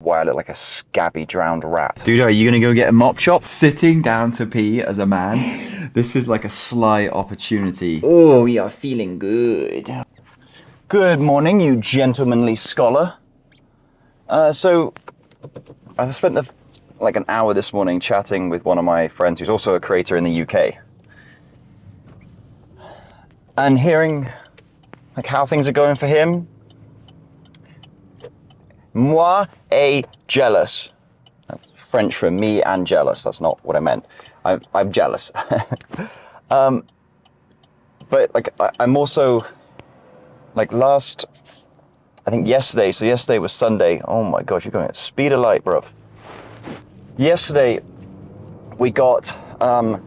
Why I look like a scabby drowned rat. Dude, are you gonna go get a mop chop? Sitting down to pee as a man? this is like a sly opportunity. Oh, we are feeling good. Good morning, you gentlemanly scholar. Uh, so, I've spent the, like an hour this morning chatting with one of my friends who's also a creator in the UK. And hearing like how things are going for him. Moi est jealous. That's French for me and jealous. That's not what I meant. I'm, I'm jealous. um, but like I, I'm also like last I think yesterday, so yesterday was Sunday. Oh my gosh, you're going at speed of light, bruv. Yesterday, we got um,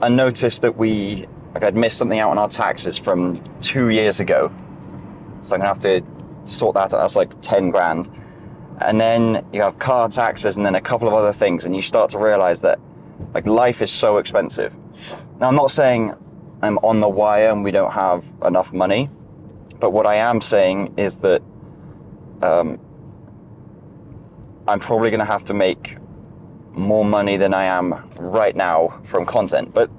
a notice that we, like I'd missed something out on our taxes from two years ago. So I'm gonna have to sort that out. That's like 10 grand. And then you have car taxes and then a couple of other things, and you start to realize that like life is so expensive. Now, I'm not saying I'm on the wire and we don't have enough money, but what I am saying is that um, I'm probably going to have to make more money than I am right now from content. But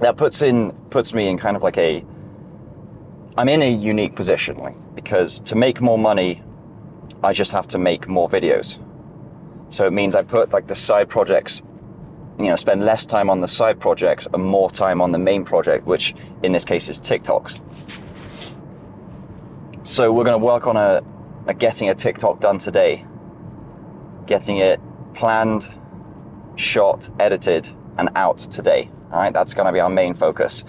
that puts in puts me in kind of like a I'm in a unique position, like because to make more money, I just have to make more videos. So it means I put like the side projects, you know, spend less time on the side projects and more time on the main project, which in this case is TikToks. So we're going to work on a, a getting a TikTok done today, getting it planned, shot, edited, and out today. All right, that's going to be our main focus.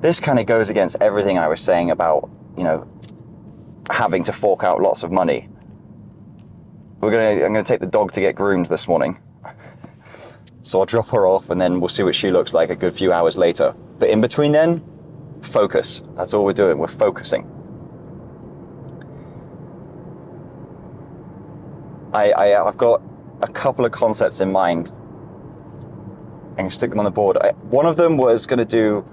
This kind of goes against everything I was saying about, you know, having to fork out lots of money. We're gonna, I'm gonna take the dog to get groomed this morning. So I'll drop her off and then we'll see what she looks like a good few hours later. But in between then, focus. That's all we're doing. We're focusing. I, I, I've got a couple of concepts in mind. I'm gonna stick them on the board. I, one of them was gonna do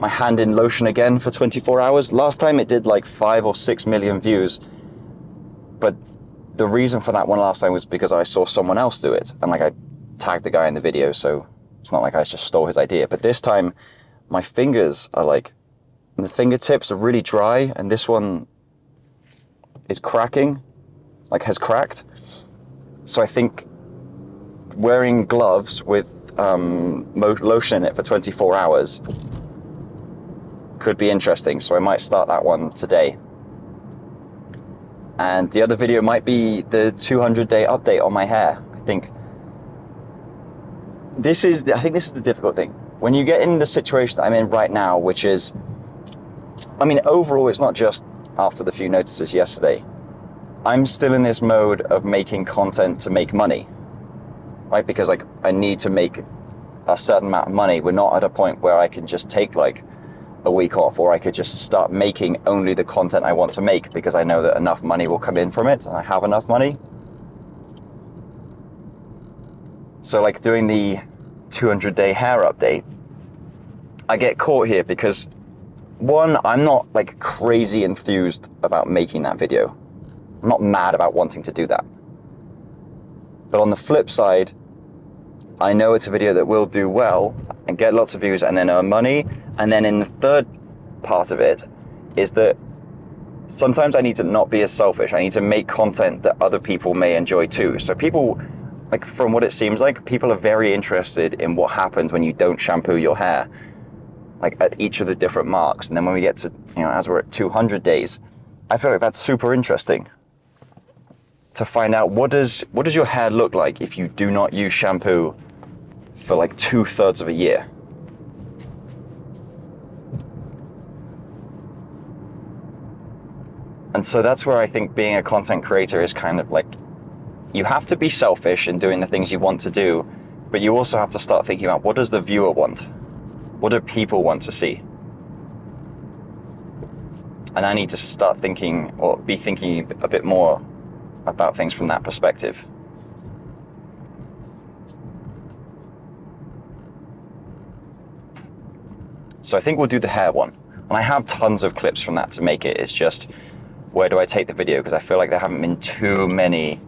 my hand in lotion again for 24 hours. Last time it did like five or six million views. But the reason for that one last time was because I saw someone else do it. And like I tagged the guy in the video, so it's not like I just stole his idea. But this time my fingers are like the fingertips are really dry and this one is cracking, like has cracked. So I think wearing gloves with um, lotion in it for 24 hours could be interesting. So I might start that one today. And the other video might be the 200 day update on my hair. I think this is, the, I think this is the difficult thing. When you get in the situation that I'm in right now, which is, I mean, overall, it's not just after the few notices yesterday. I'm still in this mode of making content to make money, right? Because like I need to make a certain amount of money. We're not at a point where I can just take like a week off or I could just start making only the content I want to make because I know that enough money will come in from it and I have enough money. So like doing the 200 day hair update, I get caught here because one, I'm not like crazy enthused about making that video. I'm not mad about wanting to do that. But on the flip side, I know it's a video that will do well and get lots of views and then earn money. And then in the third part of it is that sometimes I need to not be as selfish. I need to make content that other people may enjoy too. So people, like from what it seems like, people are very interested in what happens when you don't shampoo your hair, like at each of the different marks. And then when we get to, you know, as we're at 200 days, I feel like that's super interesting to find out what does what does your hair look like if you do not use shampoo for like two thirds of a year. And so that's where I think being a content creator is kind of like you have to be selfish in doing the things you want to do, but you also have to start thinking about what does the viewer want? What do people want to see? And I need to start thinking or be thinking a bit more about things from that perspective. So I think we'll do the hair one. And I have tons of clips from that to make it. It's just where do I take the video? Because I feel like there haven't been too many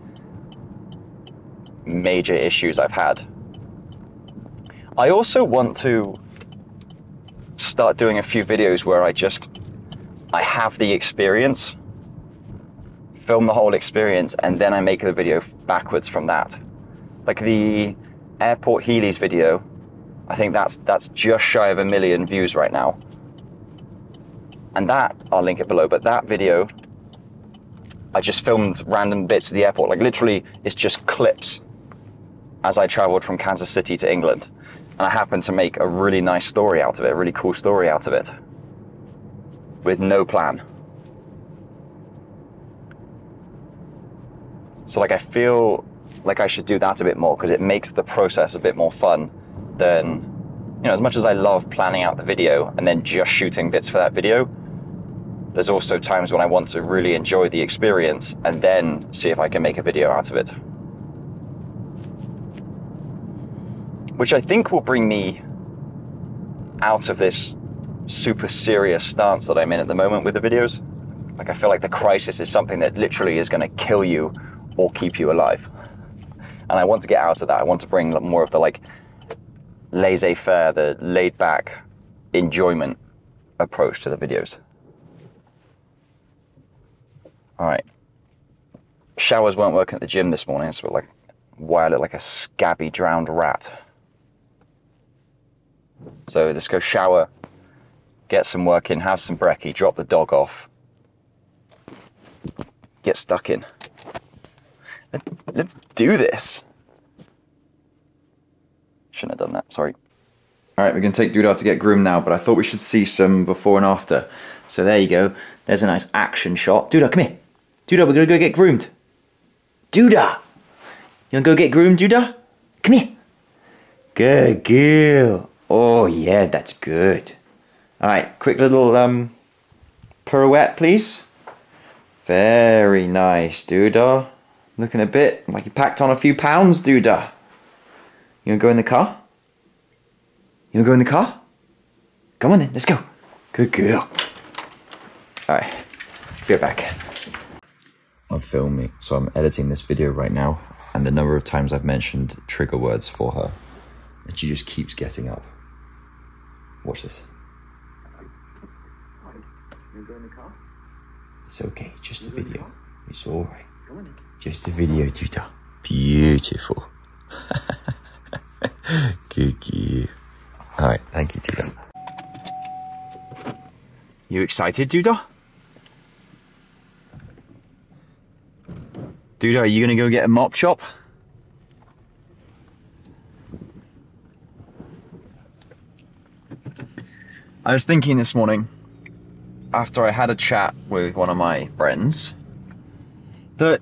major issues I've had. I also want to start doing a few videos where I just I have the experience, film the whole experience, and then I make the video backwards from that. Like the airport Heelys video, I think that's that's just shy of a million views right now. And that I'll link it below, but that video I just filmed random bits of the airport. Like literally it's just clips as I traveled from Kansas City to England. And I happened to make a really nice story out of it, a really cool story out of it. With no plan. So like I feel like I should do that a bit more because it makes the process a bit more fun than you know, as much as I love planning out the video and then just shooting bits for that video, there's also times when I want to really enjoy the experience and then see if I can make a video out of it. Which I think will bring me out of this super serious stance that I'm in at the moment with the videos. Like I feel like the crisis is something that literally is going to kill you or keep you alive. And I want to get out of that. I want to bring more of the like laissez-faire, the laid-back enjoyment approach to the videos. All right. Showers weren't working at the gym this morning, so like, why I look like a scabby drowned rat. So let's go shower, get some work in, have some brekkie, drop the dog off, get stuck in. Let's do this. Shouldn't have done that, sorry. All right, we're to take Dooda to get groomed now, but I thought we should see some before and after. So there you go. There's a nice action shot. Dooda, come here. Dooda, we're to go get groomed. Dooda! You want to go get groomed, Dooda? Come here. Good girl. Oh, yeah, that's good. All right, quick little um, pirouette, please. Very nice, Dooda. Looking a bit like you packed on a few pounds, Dooda. You wanna go in the car? You wanna go in the car? Come on then, let's go. Good girl. Alright, be right back. I'm filming, so I'm editing this video right now, and the number of times I've mentioned trigger words for her, and she just keeps getting up. Watch this. You go in the car? It's okay, just a video. It's alright. Just a video, Dooda. Beautiful. Good girl. Alright, thank you, Dooda. You excited, Dooda? Dooda, are you gonna go get a mop chop? I was thinking this morning, after I had a chat with one of my friends, that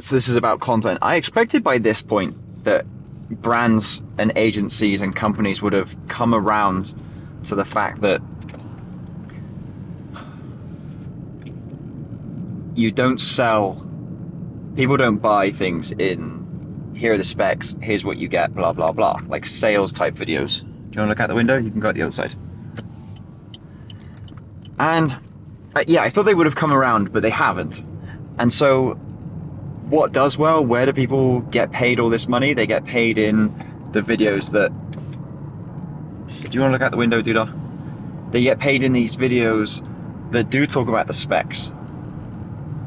so this is about content. I expected by this point that brands and agencies and companies would have come around to the fact that you don't sell people don't buy things in here are the specs here's what you get blah blah blah like sales type videos. Do you want to look out the window? You can go out the other side. And uh, yeah i thought they would have come around but they haven't. And so what does well where do people get paid all this money they get paid in the videos that do you want to look out the window dooda they get paid in these videos that do talk about the specs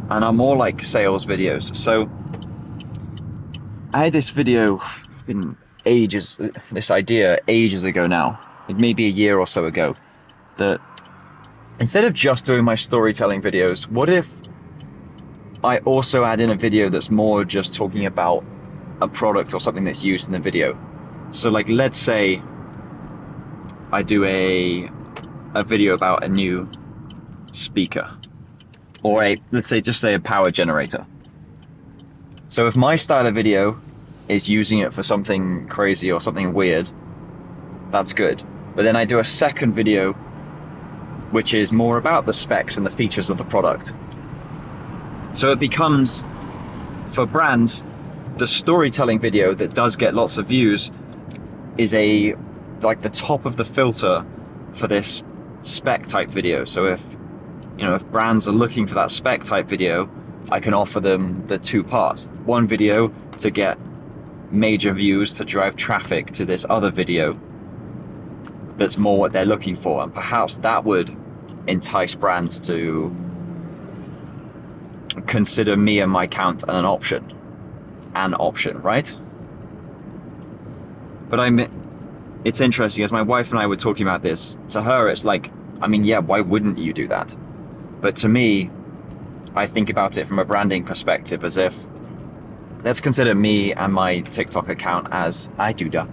and are more like sales videos. So I had this video in ages, this idea ages ago now, maybe a year or so ago, that instead of just doing my storytelling videos, what if I also add in a video that's more just talking about a product or something that's used in the video? So like, let's say I do a, a video about a new speaker or a, let's say, just say a power generator. So if my style of video is using it for something crazy or something weird, that's good. But then I do a second video which is more about the specs and the features of the product. So it becomes, for brands, the storytelling video that does get lots of views is a like the top of the filter for this spec type video. So if you know, if brands are looking for that spec type video, I can offer them the two parts. One video to get major views to drive traffic to this other video that's more what they're looking for. And perhaps that would entice brands to consider me and my account an option. An option, right? But I'm it's interesting as my wife and I were talking about this. To her it's like, I mean, yeah, why wouldn't you do that? But to me, I think about it from a branding perspective as if let's consider me and my TikTok account as I do that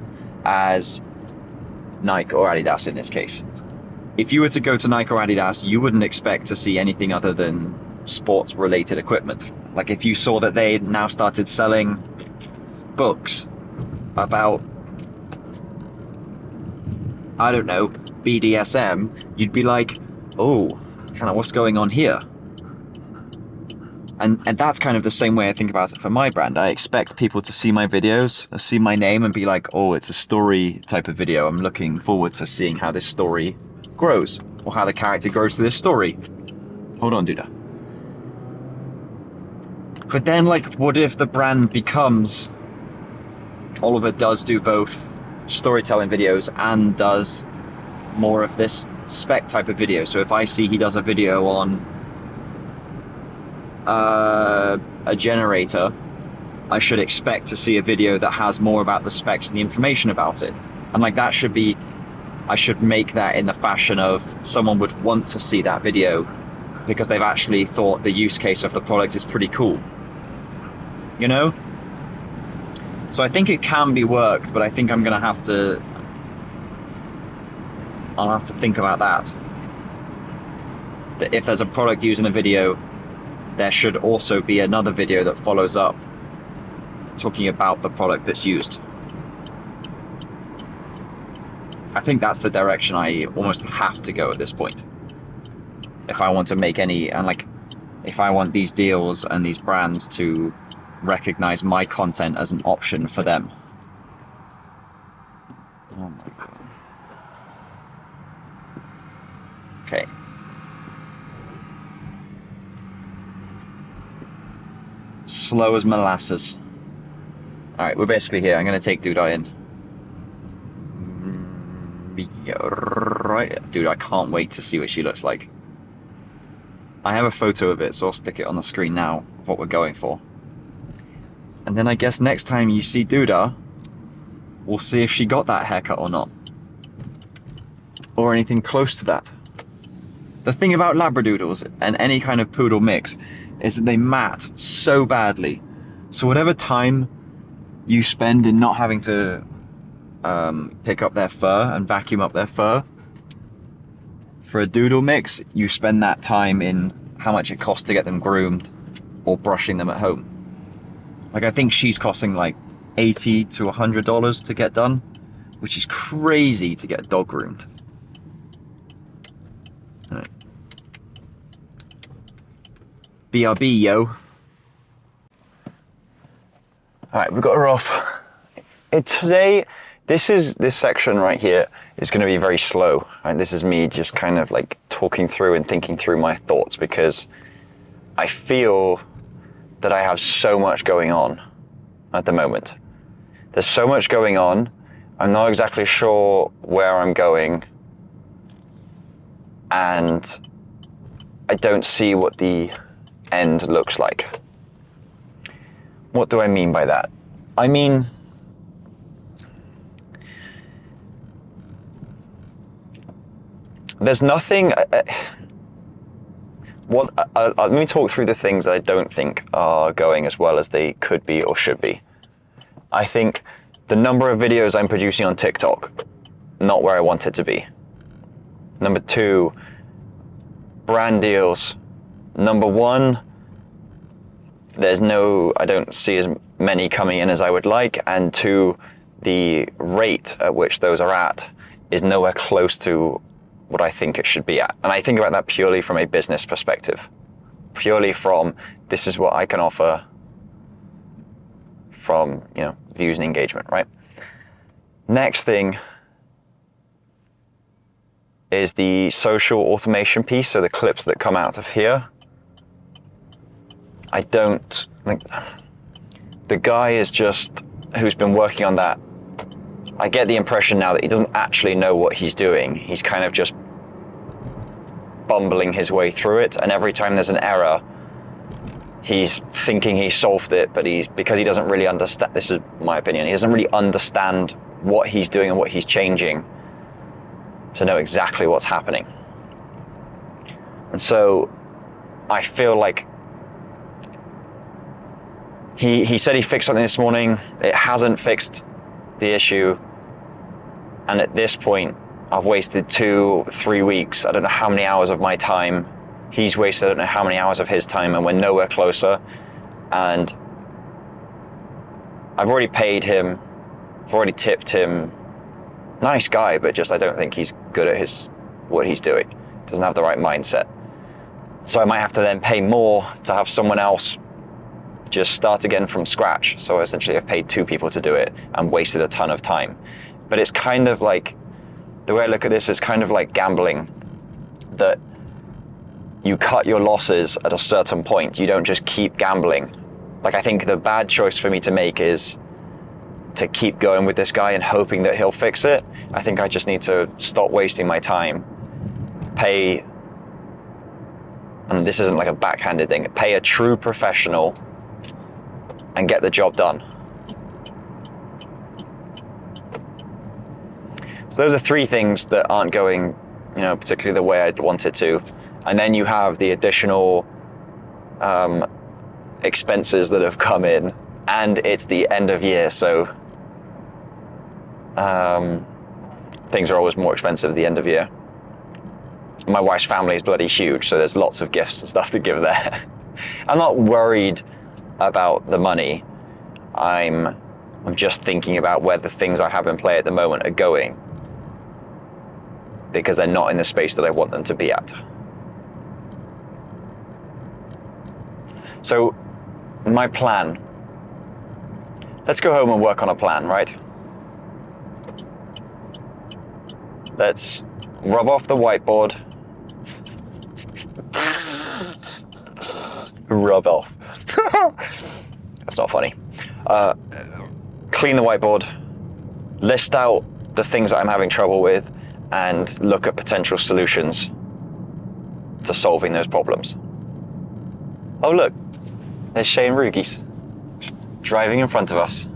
as Nike or Adidas in this case. If you were to go to Nike or Adidas, you wouldn't expect to see anything other than sports related equipment. Like if you saw that they now started selling books about I don't know, BDSM, you'd be like, oh, kind of what's going on here? And, and that's kind of the same way I think about it for my brand. I expect people to see my videos, see my name, and be like, oh, it's a story type of video. I'm looking forward to seeing how this story grows, or how the character grows through this story. Hold on, Dooda. But then, like, what if the brand becomes Oliver does do both storytelling videos and does more of this spec type of video. So if I see he does a video on uh, a generator, I should expect to see a video that has more about the specs and the information about it. And like that should be, I should make that in the fashion of someone would want to see that video because they've actually thought the use case of the product is pretty cool. You know? So I think it can be worked, but I think I'm gonna have to I'll have to think about that. That if there's a product used in a video, there should also be another video that follows up talking about the product that's used. I think that's the direction I almost have to go at this point. If I want to make any, and like, if I want these deals and these brands to recognize my content as an option for them. Oh my god. Okay. Slow as molasses. Alright, we're basically here. I'm to take Dooda in. Right. Dude, I can't wait to see what she looks like. I have a photo of it, so I'll stick it on the screen now of what we're going for. And then I guess next time you see Dooda, we'll see if she got that haircut or not. Or anything close to that. The thing about Labradoodles and any kind of poodle mix is that they mat so badly. So whatever time you spend in not having to um, pick up their fur and vacuum up their fur, for a doodle mix, you spend that time in how much it costs to get them groomed or brushing them at home. Like I think she's costing like 80 to 100 dollars to get done, which is crazy to get a dog groomed. BRB, yo. All right, we've got her off. It, today, this is this section right here is going to be very slow. Right? This is me just kind of like talking through and thinking through my thoughts because I feel that I have so much going on at the moment. There's so much going on. I'm not exactly sure where I'm going. And I don't see what the end looks like. What do I mean by that? I mean, there's nothing. Uh, uh well, uh, uh, let me talk through the things that I don't think are going as well as they could be or should be. I think the number of videos I'm producing on TikTok, not where I want it to be. Number two, brand deals. Number one, there's no, I don't see as many coming in as I would like. And two, the rate at which those are at is nowhere close to what I think it should be at. And I think about that purely from a business perspective, purely from this is what I can offer from, you know, views and engagement, right? Next thing is the social automation piece, so the clips that come out of here. I don't like the guy is just who's been working on that. I get the impression now that he doesn't actually know what he's doing. He's kind of just bumbling his way through it, and every time there's an error, he's thinking he solved it, but he's because he doesn't really understand. This is my opinion. He doesn't really understand what he's doing and what he's changing to know exactly what's happening. And so, I feel like he he said he fixed something this morning. It hasn't fixed the issue, and at this point, I've wasted two, three weeks. I don't know how many hours of my time. He's wasted I don't know how many hours of his time, and we're nowhere closer. And I've already paid him. I've already tipped him. Nice guy, but just I don't think he's good at his what he's doing. Doesn't have the right mindset. So I might have to then pay more to have someone else just start again from scratch. So essentially, I've paid two people to do it and wasted a ton of time. But it's kind of like the way I look at this is kind of like gambling that you cut your losses at a certain point. You don't just keep gambling. Like, I think the bad choice for me to make is to keep going with this guy and hoping that he'll fix it. I think I just need to stop wasting my time, pay, and this isn't like a backhanded thing, pay a true professional and get the job done. So those are three things that aren't going, you know, particularly the way I'd want it to. And then you have the additional um, expenses that have come in, and it's the end of year, so um, things are always more expensive at the end of year. My wife's family is bloody huge, so there's lots of gifts and stuff to give there. I'm not worried about the money. I'm I'm just thinking about where the things I have in play at the moment are going because they're not in the space that I want them to be at. So, my plan. Let's go home and work on a plan, right? Let's rub off the whiteboard. rub off. That's not funny. Uh, clean the whiteboard, list out the things that I'm having trouble with, and look at potential solutions to solving those problems. Oh, look, there's Shane Rugis driving in front of us.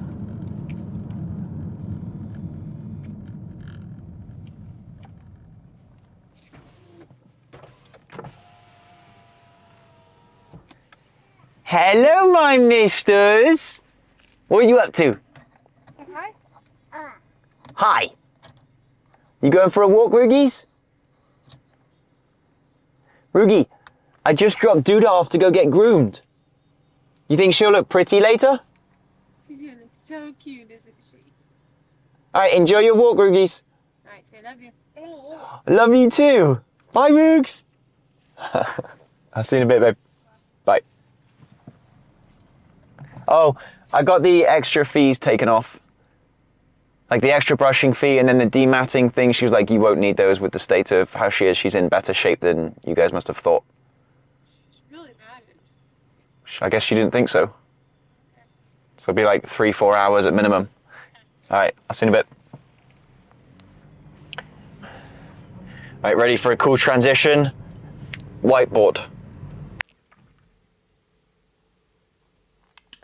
Hello, my misters. What are you up to? Hi. Hi. You going for a walk, Rugies? Rugi, I just dropped Dooda off to go get groomed. You think she'll look pretty later? She's gonna look so cute, isn't she? All right, enjoy your walk, Rugies. Alright, say love you. Love you too. Bye, Rugs. I'll see you in a bit, babe. Bye. Oh, I got the extra fees taken off. Like the extra brushing fee and then the dematting thing. She was like, you won't need those with the state of how she is. She's in better shape than you guys must have thought. She's really mad at I guess she didn't think so. So it'll be like three, four hours at minimum. All right, I'll see you in a bit. All right, ready for a cool transition? Whiteboard.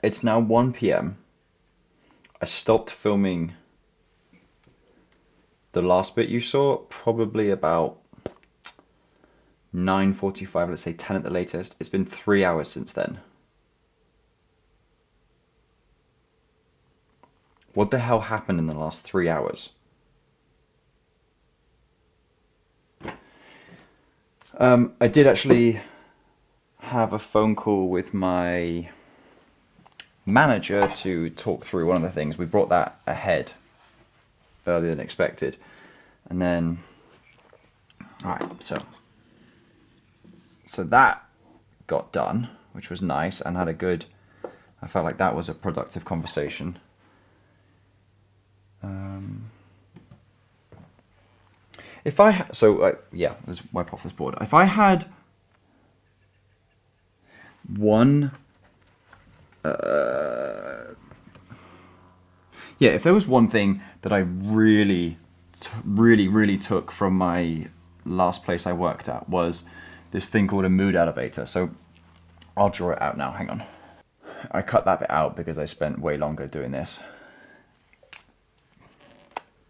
It's now 1 p.m. I stopped filming the last bit you saw probably about 9.45, let's say 10 at the latest. It's been three hours since then. What the hell happened in the last three hours? Um, I did actually have a phone call with my manager to talk through one of the things. We brought that ahead earlier than expected. And then, all right, so, so that got done, which was nice and had a good, I felt like that was a productive conversation. Um, if I, so uh, yeah, let's wipe off this board. If I had one uh, yeah, if there was one thing that I really, really, really took from my last place I worked at was this thing called a mood elevator. So I'll draw it out now. Hang on. I cut that bit out because I spent way longer doing this.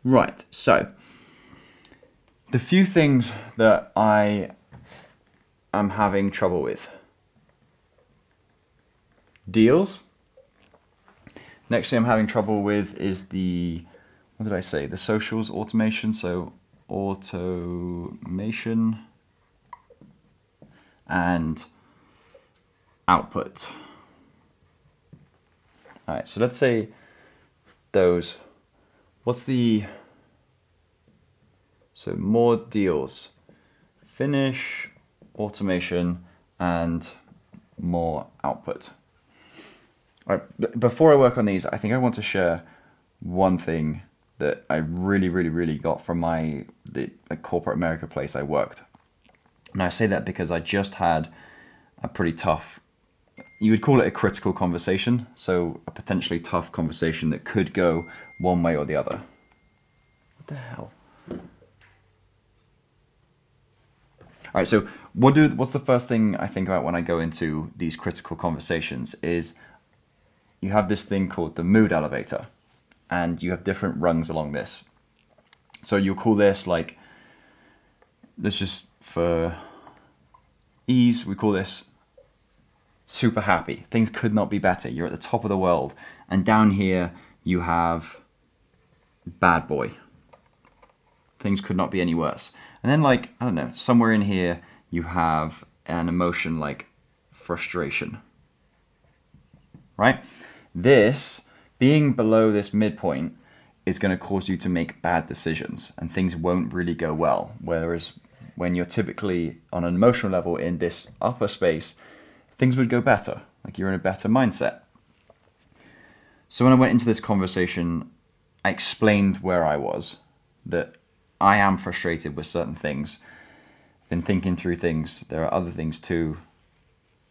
Right, so the few things that I am having trouble with deals. Next thing I'm having trouble with is the, what did I say? The socials automation. So automation and output. All right, so let's say those. What's the, so more deals, finish, automation, and more output. All right, b- before I work on these, I think I want to share one thing that I really, really, really got from my the, the corporate America place I worked. And I say that because I just had a pretty tough, you would call it a critical conversation, so a potentially tough conversation that could go one way or the other. What the hell? All right, so what do what's the first thing I think about when I go into these critical conversations is you have this thing called the mood elevator and you have different rungs along this. So you'll call this like let's just for ease, we call this super happy. Things could not be better. You're at the top of the world. And down here, you have bad boy. Things could not be any worse. And then, like, I don't know, somewhere in here, you have an emotion like frustration. Right? This, being below this midpoint, is going to cause you to make bad decisions and things won't really go well. Whereas when you're typically on an emotional level in this upper space, things would go better. Like you're in a better mindset. So when I went into this conversation, I explained where I was, that I am frustrated with certain things, been thinking through things. There are other things too.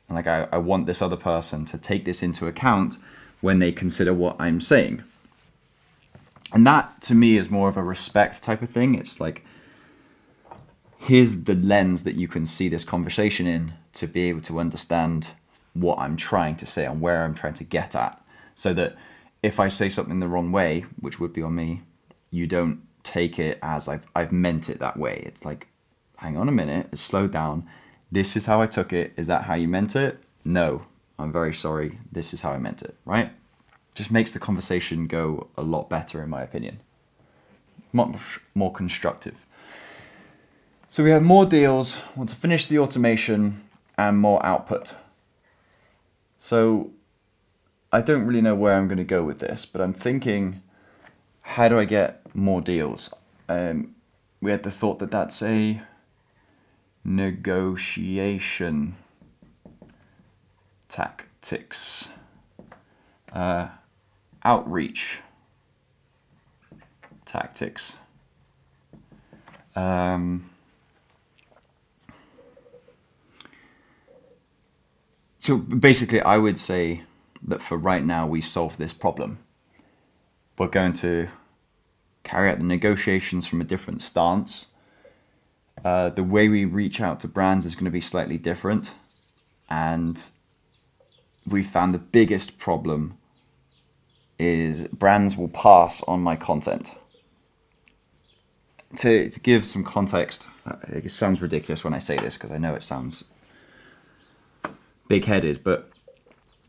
And like I, I want this other person to take this into account when they consider what I'm saying. And that to me is more of a respect type of thing. It's like here's the lens that you can see this conversation in to be able to understand what I'm trying to say and where I'm trying to get at. So that if I say something the wrong way, which would be on me, you don't take it as I've, I've meant it that way. It's like, hang on a minute, slow down. This is how I took it. Is that how you meant it? No, I'm very sorry. This is how I meant it, right? Just makes the conversation go a lot better, in my opinion. Much more constructive. So we have more deals, want to finish the automation, and more output. So I don't really know where I'm going to go with this, but I'm thinking, how do I get more deals? Um, we had the thought that that's a negotiation tactics, uh, outreach tactics. Um, so basically, I would say that for right now, we've solved this problem. We're going to carry out the negotiations from a different stance. Uh, the way we reach out to brands is going to be slightly different. And we found the biggest problem is brands will pass on my content. To, to give some context, uh, it sounds ridiculous when I say this because I know it sounds big headed, but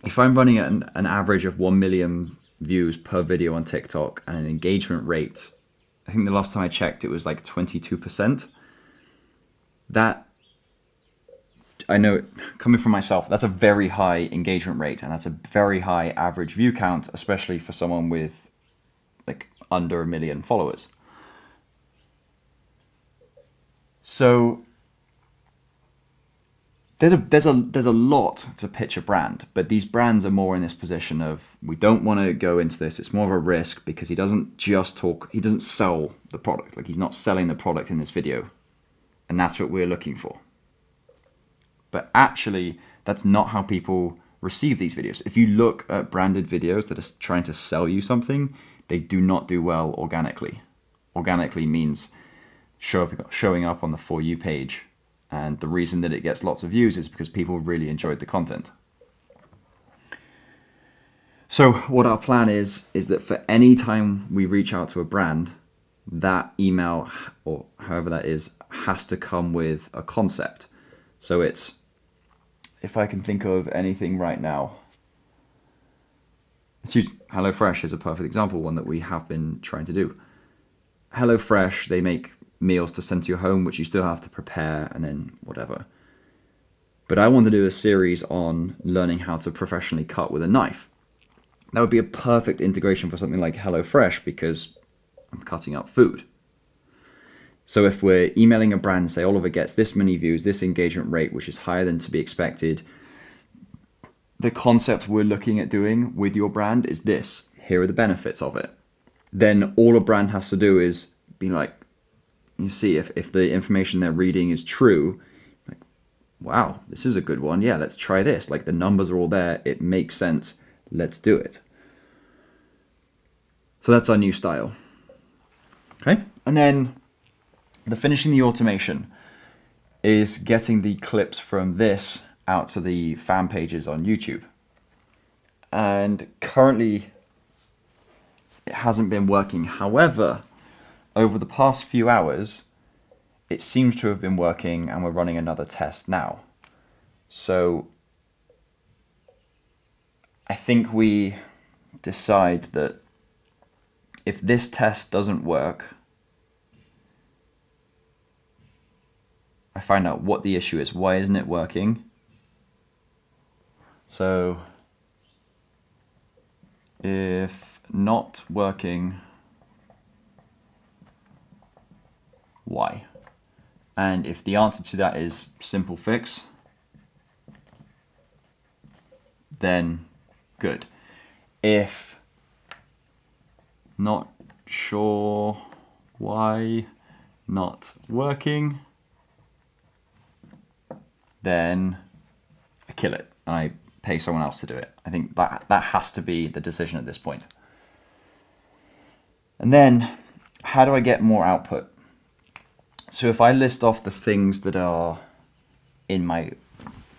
if I'm running at an, an average of 1 million views per video on TikTok and an engagement rate, I think the last time I checked it was like 22%. That, I know, coming from myself, that's a very high engagement rate and that's a very high average view count, especially for someone with like under a million followers. So there's a there's a there's a lot to pitch a brand, but these brands are more in this position of we don't want to go into this. It's more of a risk because he doesn't just talk. He doesn't sell the product. Like he's not selling the product in this video, and that's what we're looking for. But actually, that's not how people receive these videos. If you look at branded videos that are trying to sell you something, they do not do well organically. Organically means show up, showing up on the For You page. And the reason that it gets lots of views is because people really enjoyed the content. So what our plan is, is that for any time we reach out to a brand, that email or however that is has to come with a concept. So it's if I can think of anything right now. Let's use HelloFresh is a perfect example, one that we have been trying to do. HelloFresh, they make meals to send to your home, which you still have to prepare and then whatever. But I want to do a series on learning how to professionally cut with a knife. That would be a perfect integration for something like HelloFresh because I'm cutting up food. So if we're emailing a brand, say Oliver gets this many views, this engagement rate, which is higher than to be expected, the concept we're looking at doing with your brand is this. Here are the benefits of it. Then all a brand has to do is be like, you see, if, if the information they're reading is true, like, wow, this is a good one. Yeah, let's try this. Like the numbers are all there. It makes sense. Let's do it. So that's our new style. Okay. And then the finishing the automation is getting the clips from this out to the fan pages on YouTube. And currently it hasn't been working. However, over the past few hours, it seems to have been working and we're running another test now. So I think we decide that if this test doesn't work, I find out what the issue is. Why isn't it working? So if not working, why? And if the answer to that is simple fix, then good. If not sure why not working, then I kill it and I pay someone else to do it. I think that that has to be the decision at this point. And then how do I get more output? So if I list off the things that are in my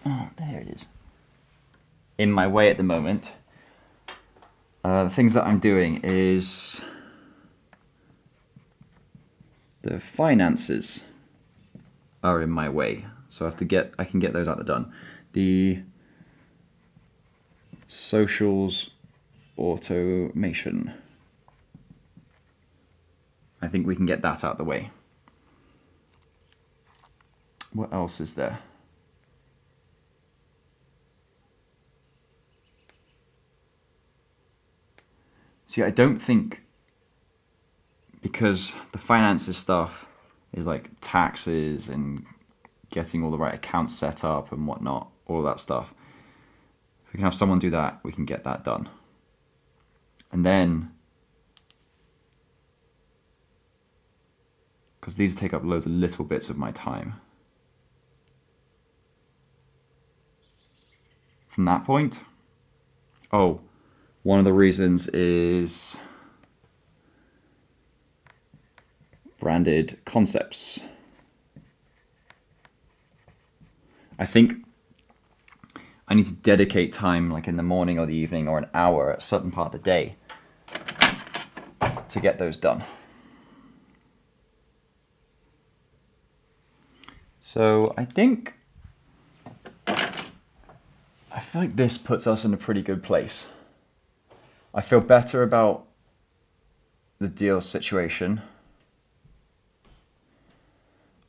oh there it is in my way at the moment, uh, the things that I'm doing is the finances are in my way. So I have to get, I can get those out the done. The socials automation. I think we can get that out the way. What else is there? See, I don't think because the finances stuff is like taxes and getting all the right accounts set up and whatnot, all that stuff. If we can have someone do that, we can get that done. And then, because these take up loads of little bits of my time. From that point, oh, one of the reasons is branded concepts. I think I need to dedicate time, like in the morning or the evening or an hour at a certain part of the day to get those done. So I think, I feel like this puts us in a pretty good place. I feel better about the deal situation.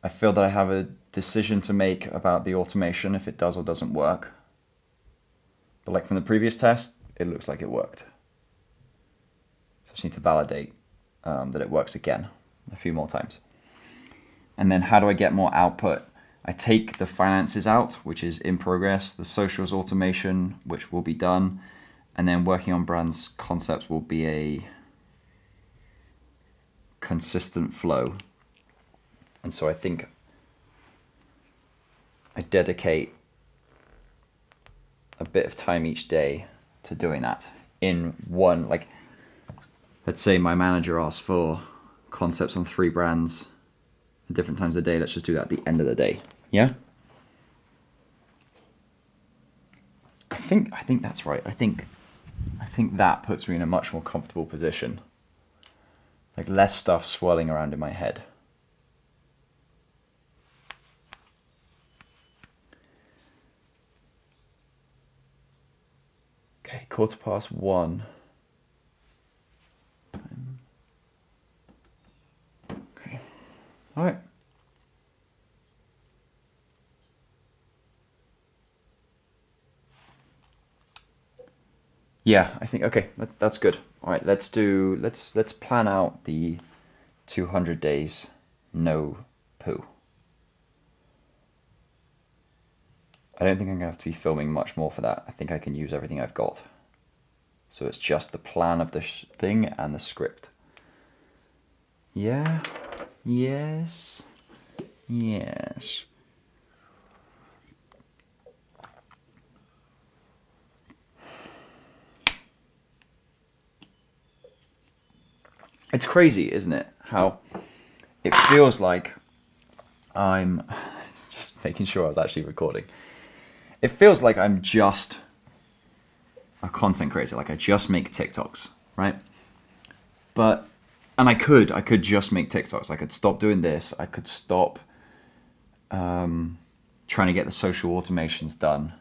I feel that I have a decision to make about the automation if it does or doesn't work. But like from the previous test, it looks like it worked. So I just need to validate um, that it works again a few more times. And then how do I get more output? I take the finances out, which is in progress, the socials automation, which will be done, and then working on brands concepts will be a consistent flow. And so I think I dedicate a bit of time each day to doing that in one like let's say my manager asks for concepts on three brands at different times of day let's just do that at the end of the day. Yeah. I think i think that's right. I think i think that puts me in a much more comfortable position. Like less stuff swirling around in my head quarter past one. Okay, all right. Yeah, I think okay, that, that's good. All right, let's do let's let's plan out the 200 days no poo. I don't think I'm going to have to be filming much more for that. I think I can use everything I've got. So it's just the plan of the thing and the script. Yeah. Yes. Yes. It's crazy, isn't it? How it feels like I'm just making sure I was actually recording it feels like I'm just a content creator. Like I just make TikToks, right? But and I could, I could just make TikToks. I could stop doing this. I could stop um, trying to get the social automations done,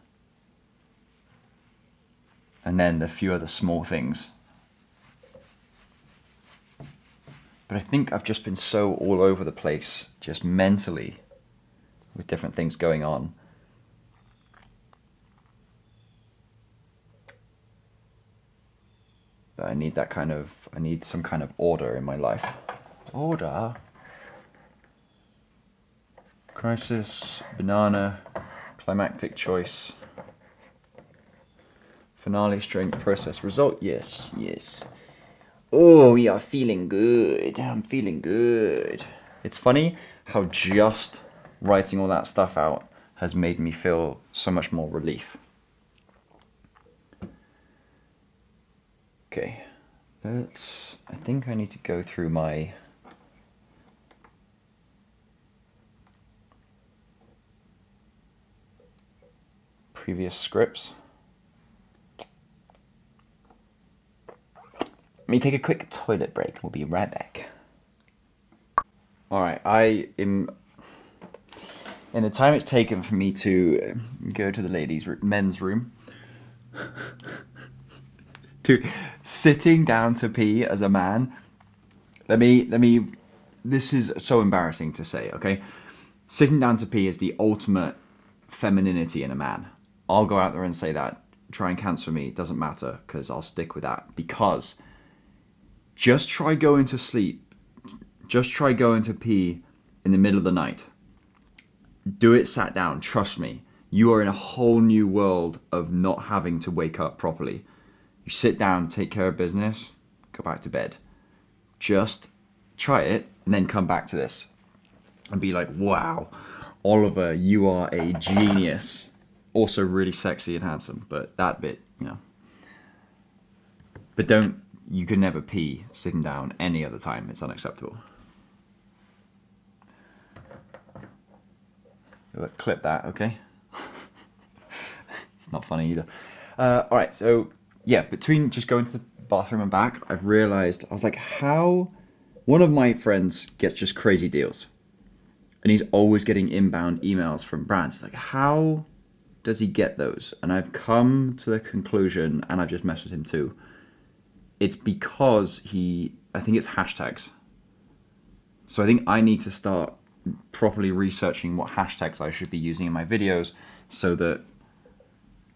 and then the few other small things. But I think I've just been so all over the place, just mentally, with different things going on I need that kind of, I need some kind of order in my life. Order? Crisis, banana, climactic choice, finale, strength, process, result. Yes, yes. Oh, we are feeling good. I'm feeling good. It's funny how just writing all that stuff out has made me feel so much more relief. Okay, let's, I think I need to go through my previous scripts. Let me take a quick toilet break. We'll be right back. Alright, I am... In the time it's taken for me to go to the ladies' men's room, Dude, sitting down to pee as a man. Let me, let me, this is so embarrassing to say, okay? Sitting down to pee is the ultimate femininity in a man. I'll go out there and say that. Try and cancel me, it doesn't matter, because I'll stick with that. Because just try going to sleep, just try going to pee in the middle of the night. Do it sat down, trust me. You are in a whole new world of not having to wake up properly you sit down, take care of business, go back to bed. Just try it and then come back to this and be like, wow, Oliver, you are a genius. Also really sexy and handsome, but that bit, you know. But don't, you can never pee sitting down any other time. It's unacceptable. Clip that, okay? it's not funny either. Uh, all right, so yeah, between just going to the bathroom and back, I've realized I was like, how one of my friends gets just crazy deals. And he's always getting inbound emails from brands. He's like, how does he get those? And I've come to the conclusion, and I've just messed with him too. It's because he, I think it's hashtags. So I think I need to start properly researching what hashtags I should be using in my videos so that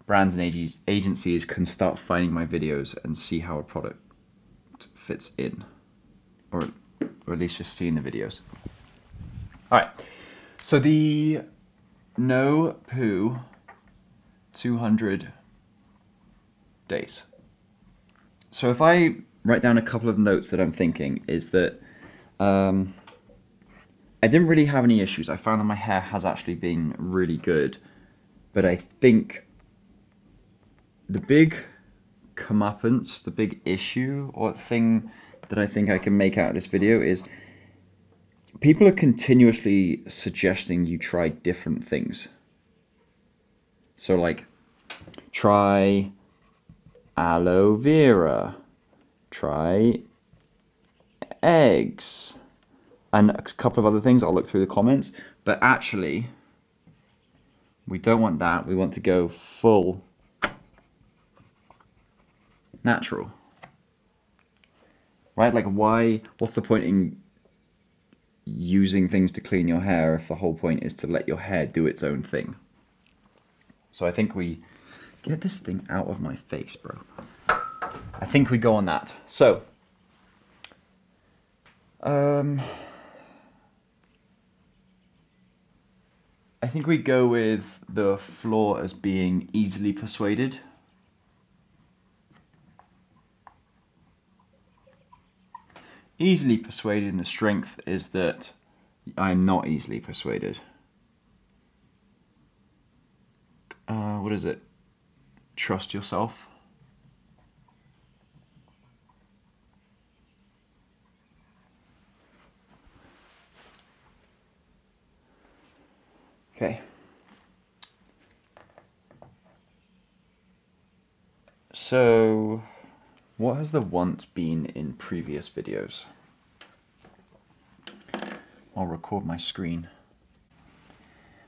brands and agencies can start finding my videos and see how a product fits in, or, or at least just seeing the videos. All right, so the no poo 200 days. So if I write down a couple of notes that I'm thinking is that um, I didn't really have any issues. I found that my hair has actually been really good, but I think the big comeuppance, the big issue or thing that I think I can make out of this video is people are continuously suggesting you try different things. So like try aloe vera, try eggs, and a couple of other things. I'll look through the comments, but actually, we don't want that. We want to go full natural. Right? Like, why? What's the point in using things to clean your hair if the whole point is to let your hair do its own thing? So I think we get this thing out of my face, bro. I think we go on that. So, um, I think we go with the flaw as being easily persuaded. Easily persuaded, and the strength is that I'm not easily persuaded. Uh, what is it? Trust yourself. Okay. So, what has the want been in previous videos? I'll record my screen.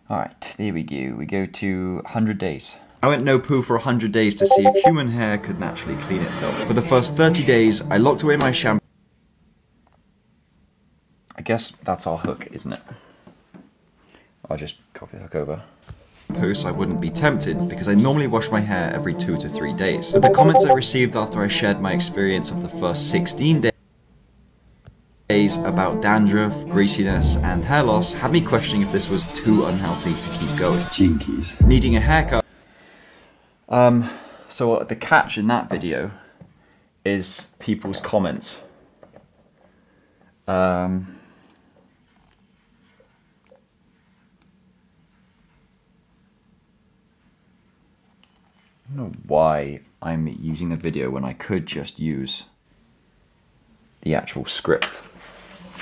Alright, there we go. We go to 100 days. I went no poo for 100 days to see if human hair could naturally clean itself. For the first 30 days, I locked away my shampoo. I guess that's our hook, isn't it? I'll just copy the hook over. Posts I wouldn't be tempted because I normally wash my hair every two to three days. But the comments I received after I shared my experience of the first 16 days about dandruff, greasiness, and hair loss had me questioning if this was too unhealthy to keep going. Jinkies. Needing a haircut. Um, so the catch in that video is people's comments. Um, Don't know why I'm using the video when I could just use the actual script.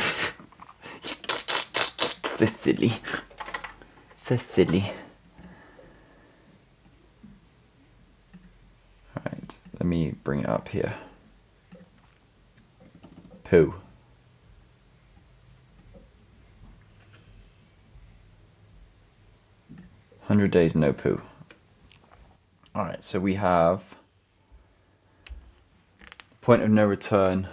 so silly. So silly. Alright, let me bring it up here. Poo. Hundred days no poo. Alright, so we have point of no return.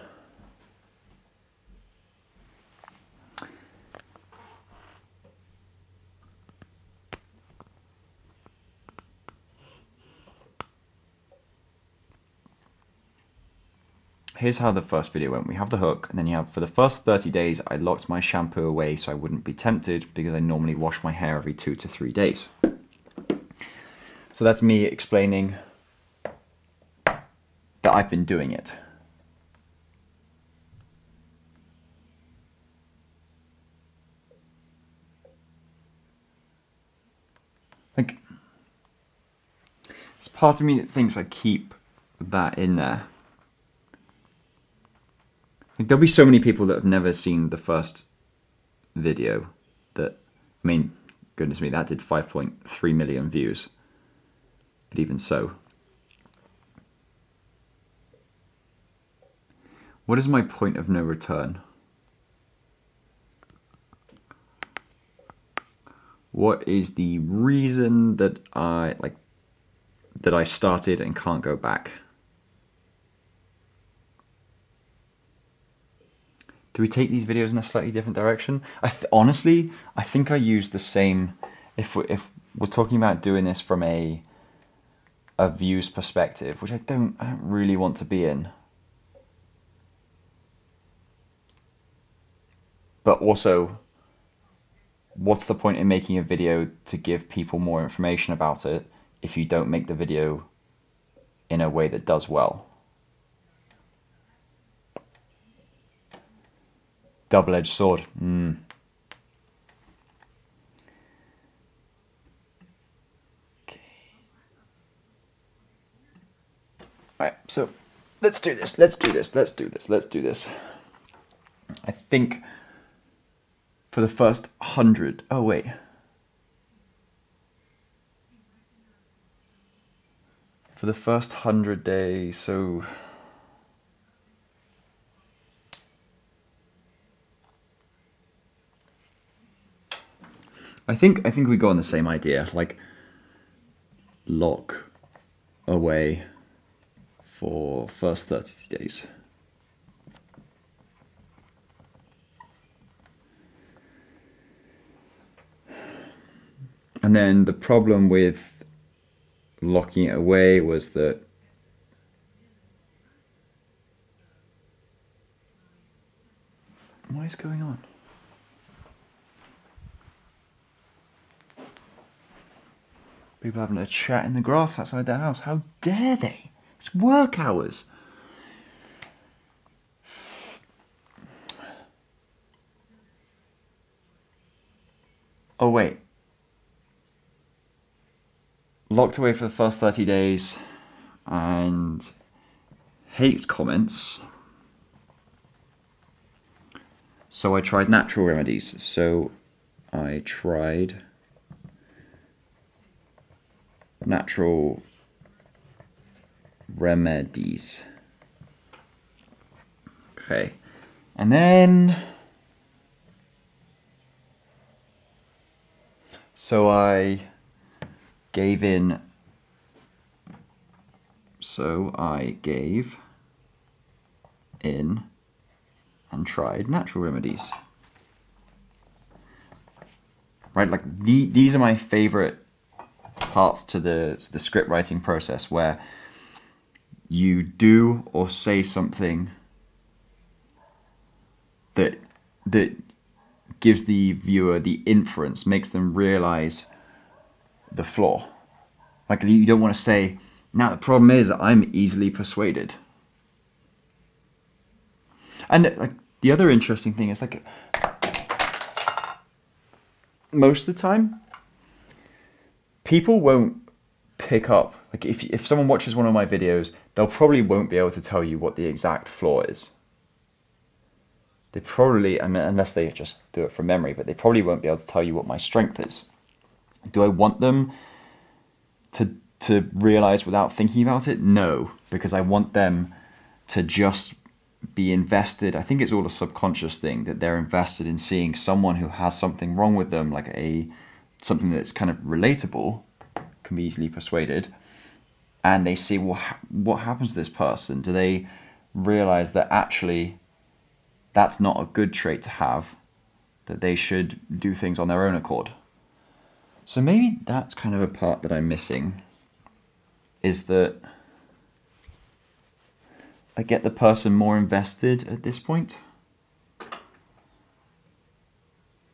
Here's how the first video went. We have the hook, and then you have, for the first 30 days, I locked my shampoo away so I wouldn't be tempted because I normally wash my hair every two to three days. So that's me explaining that I've been doing it. Like, it's part of me that thinks I keep that in there. Like, there'll be so many people that have never seen the first video that, I mean, goodness me, that did 5.3 million views. But even so. What is my point of no return? What is the reason that I like that I started and can't go back? Do we take these videos in a slightly different direction? I honestly, I think I use the same. If we're, if we're talking about doing this from a a views perspective, which I don't, I don't really want to be in. But also, what's the point in making a video to give people more information about it if you don't make the video in a way that does well? Double-edged sword. Mm. Alright, so let's do this, let's do this, let's do this, let's do this. I think for the first hundred, oh wait. For the first hundred days, so I think I think we go on the same idea, like lock away for first 30 days. And then the problem with locking it away was that what is going on? People having a chat in the grass outside their house. How dare they? It's work hours. Oh, wait. Locked away for the first 30 days and hate comments. So I tried natural remedies. So I tried natural remedies. Okay. And then so I gave in so I gave in and tried natural remedies. Right, like the, these are my favorite parts to the to the script writing process where you do or say something that that gives the viewer the inference, makes them realize the flaw. Like you don't want to say, now the problem is I'm easily persuaded. And like the other interesting thing is like most of the time people won't pick up like if if someone watches one of my videos, they'll probably won't be able to tell you what the exact flaw is. They probably, I mean, unless they just do it from memory, but they probably won't be able to tell you what my strength is. Do I want them to to realize without thinking about it? No, because I want them to just be invested. I think it's all a subconscious thing that they're invested in seeing someone who has something wrong with them, like a something that's kind of relatable, can be easily persuaded, and they see well, what happens to this person? Do they realize that actually that's not a good trait to have? That they should do things on their own accord. So maybe that's kind of a part that I'm missing. Is that I get the person more invested at this point.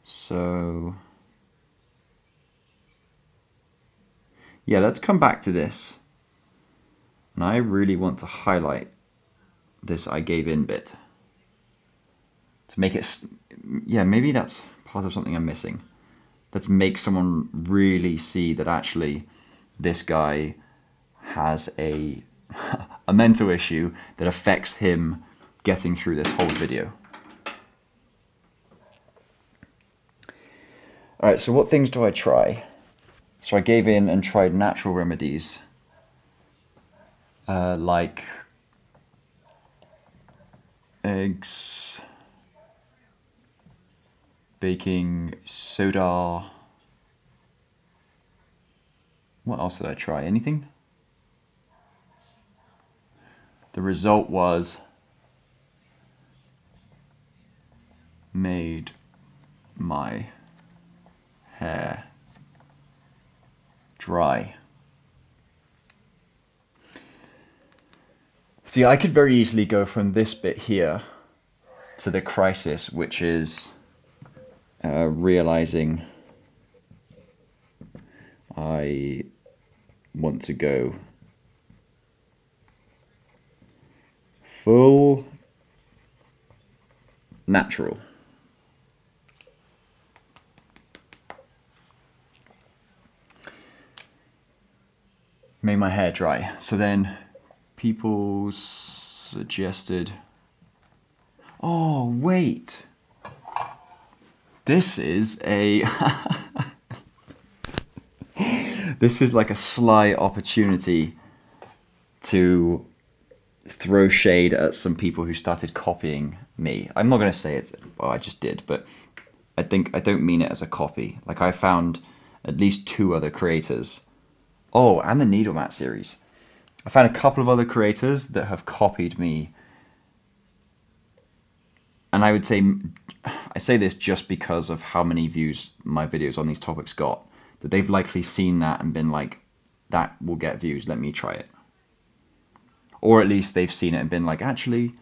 So yeah, let's come back to this. And I really want to highlight this I gave in bit. To make it, yeah, maybe that's part of something I'm missing. Let's make someone really see that actually this guy has a, a mental issue that affects him getting through this whole video. Alright, so what things do I try? So I gave in and tried natural remedies uh, like eggs, baking soda. What else did I try? Anything? The result was made my hair dry. See, I could very easily go from this bit here to the crisis, which is uh, realizing I want to go full natural. Made my hair dry. So then people suggested. Oh, wait. This is a. this is like a sly opportunity to throw shade at some people who started copying me. I'm not going to say it, well, I just did, but I think I don't mean it as a copy. Like, I found at least two other creators. Oh, and the Needle Mat series. I found a couple of other creators that have copied me. And I would say, I say this just because of how many views my videos on these topics got. That they've likely seen that and been like, that will get views, let me try it. Or at least they've seen it and been like, actually,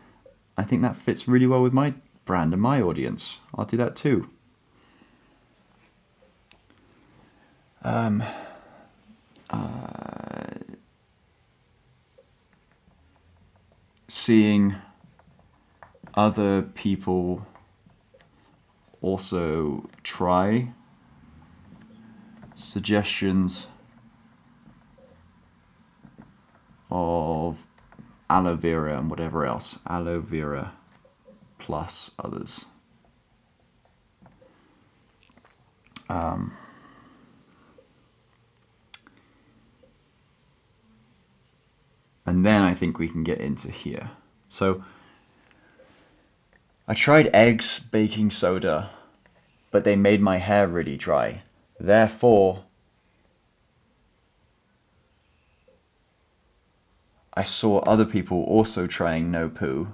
I think that fits really well with my brand and my audience. I'll do that too. Um, seeing other people also try suggestions of aloe vera and whatever else aloe vera plus others. Um, and then I think we can get into here so I tried eggs baking soda but they made my hair really dry therefore I saw other people also trying no poo.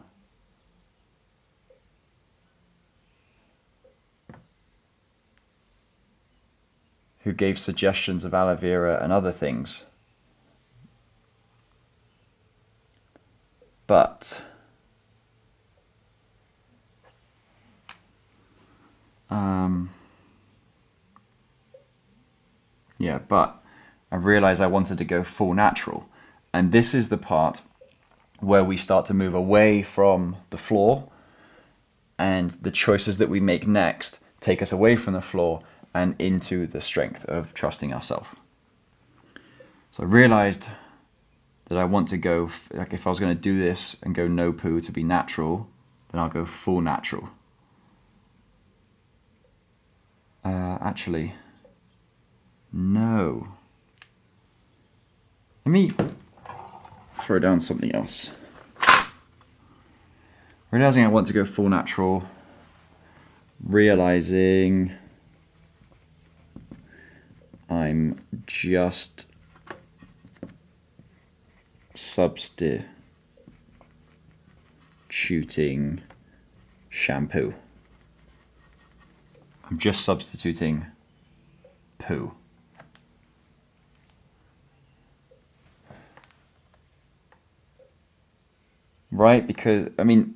Who gave suggestions of aloe vera and other things. But um, yeah, but I realized I wanted to go full natural. And this is the part where we start to move away from the flaw and the choices that we make next take us away from the flaw and into the strength of trusting ourselves. So I realized that I want to go, like if I was going to do this and go no poo to be natural, then I'll go full natural. Uh, actually, no. Let me throw down something else. Realizing I want to go full natural, realizing I'm just substituting shampoo. I'm just substituting poo. right? Because, I mean,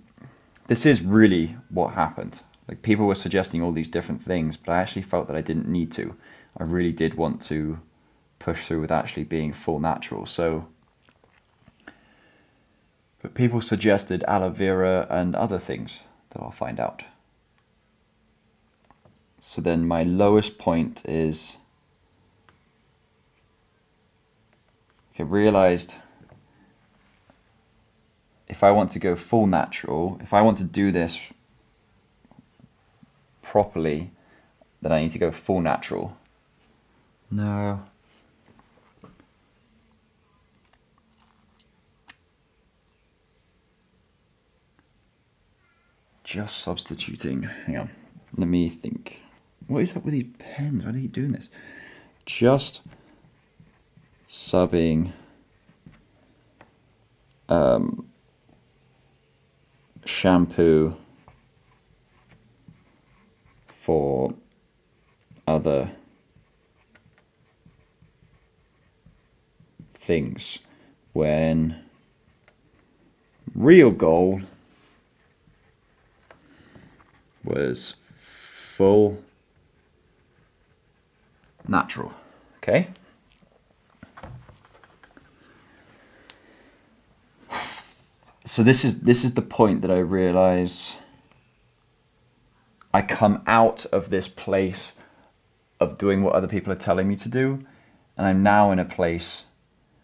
this is really what happened. Like, people were suggesting all these different things, but I actually felt that I didn't need to. I really did want to push through with actually being full natural. So, but people suggested aloe vera and other things that I'll find out. So then my lowest point is, I realized if I want to go full natural, if I want to do this properly, then I need to go full natural. No. Just substituting. Hang on. Let me think. What is up with these pens? Why are you doing this? Just subbing um, shampoo for other things when real gold was full. Natural. Okay. So this is this is the point that I realize I come out of this place of doing what other people are telling me to do and I'm now in a place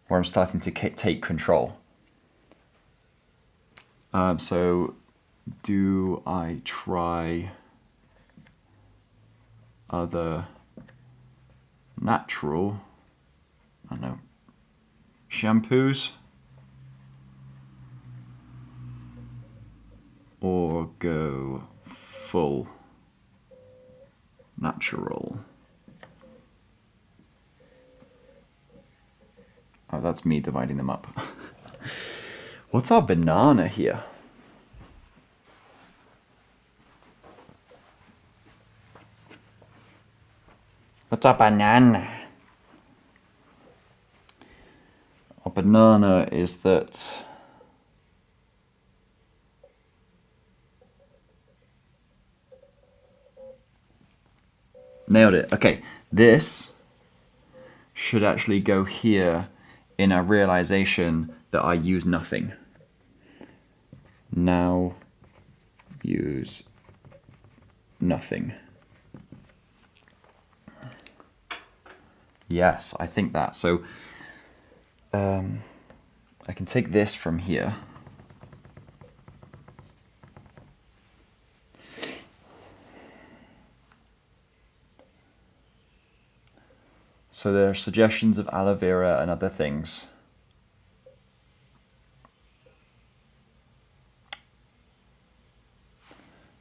where I'm starting to take control. Um, so, do I try other natural, I don't know, shampoos? Or go full natural? Oh, that's me dividing them up. What's our banana here? What's a banana? A banana is er that nailed it. Okay, this should actually go here in a realization that I use nothing. Now use nothing. Yes, I think that. So um, I can take this from here. So there are suggestions of aloe vera and other things.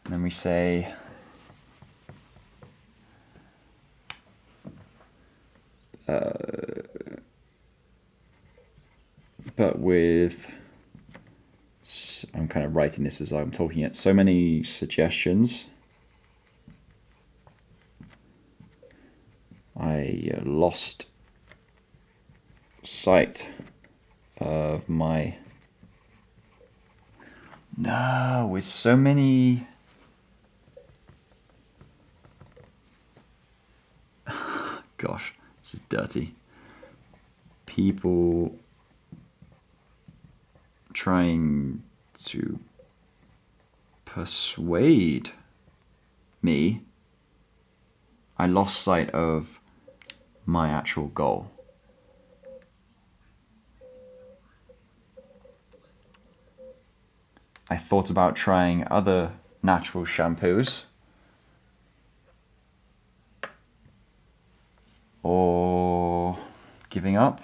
And then we say uh, but with I'm kind of writing this as I'm talking it. So many suggestions. I uh, lost sight of my no with so many gosh is dirty people trying to persuade me I lost sight of my actual goal. I thought about trying other natural shampoos or giving up.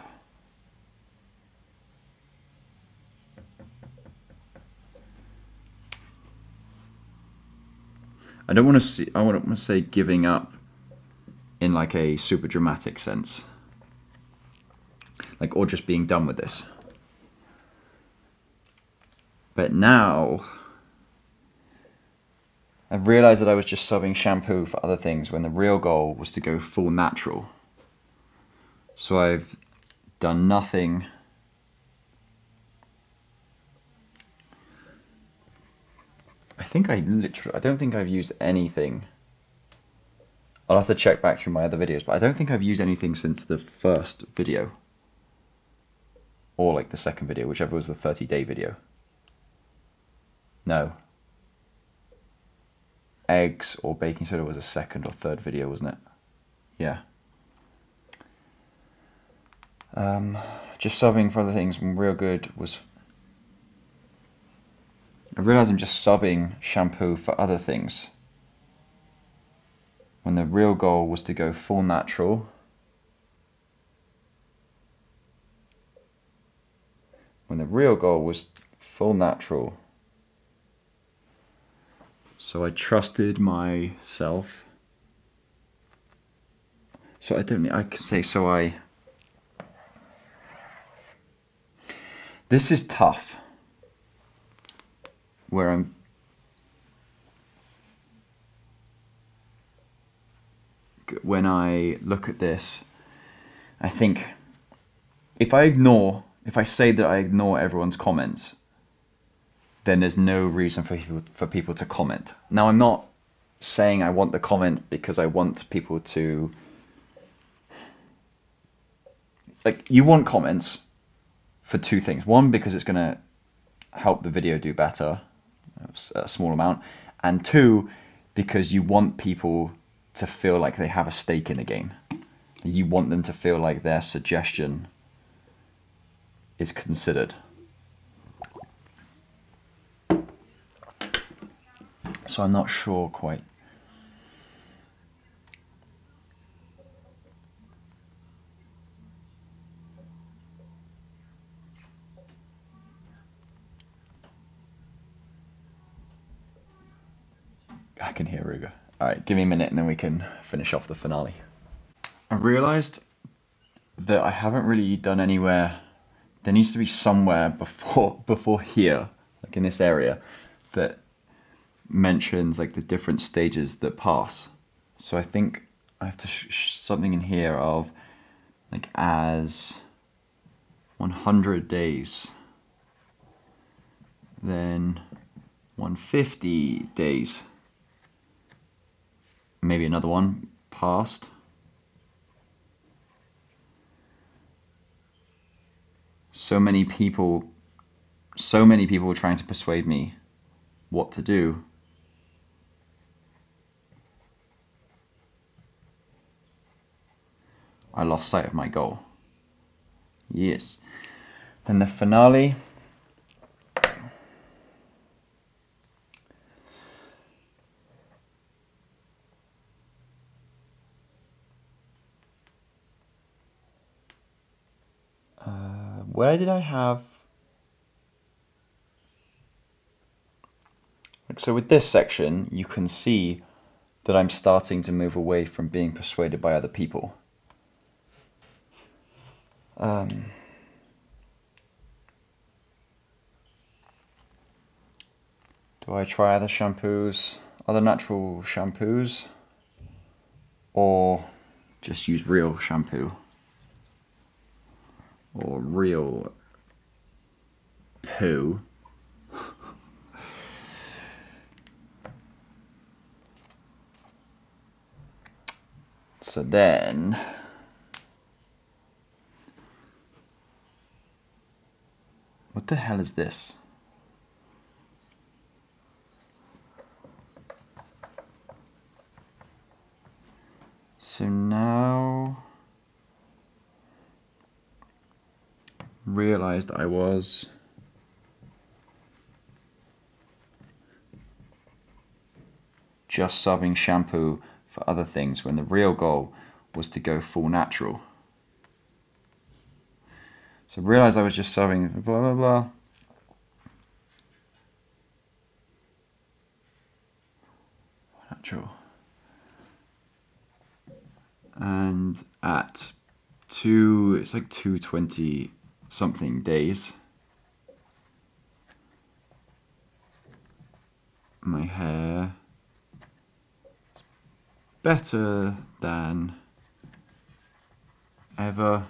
I don't want to see I want to say giving up in like a super dramatic sense. Like, or just being done with this. But now, I've realized that I was just subbing shampoo for other things when the real goal was to go full natural. So I've done nothing. I think I literally, I don't think I've used anything I'll have to check back through my other videos, but I don't think I've used anything since the first video. Or like the second video, whichever was the 30 day video. No. Eggs or baking soda was a second or third video, wasn't it? Yeah. Um, just subbing for other things real good was... I realise I'm just subbing shampoo for other things when the real goal was to go full natural. When the real goal was full natural. So I trusted myself. So I don't I could say so I This is tough. Where I'm when I look at this, I think if I ignore, if I say that I ignore everyone's comments, then there's no reason for people, for people to comment. Now, I'm not saying I want the comment because I want people to. Like, you want comments for two things. One, because it's going to help the video do better, a small amount, and two, because you want people to feel like they have a stake in the game. You want them to feel like their suggestion is considered. So I'm not sure quite I can hear Ruger. Alright, give me a minute and then we can finish off the finale. I realised that I haven't really done anywhere. There needs to be somewhere before before here, like in this area, that mentions like the different stages that pass. So I think I have to something in here of like as 100 days, then 150 days, maybe another one passed. So many people, so many people were trying to persuade me what to do. I lost sight of my goal. Yes. Then the finale. Where did I have? So with this section, you can see that I'm starting to move away from being persuaded by other people. Um, do I try other shampoos, other natural shampoos, or just use real shampoo? Or real poo? so then. What the hell is this? So now realized I was just subbing shampoo for other things when the real goal was to go full natural. So realized I was just subbing blah blah blah. Natural. And at two, it's like two twenty something days. My hair is better than ever.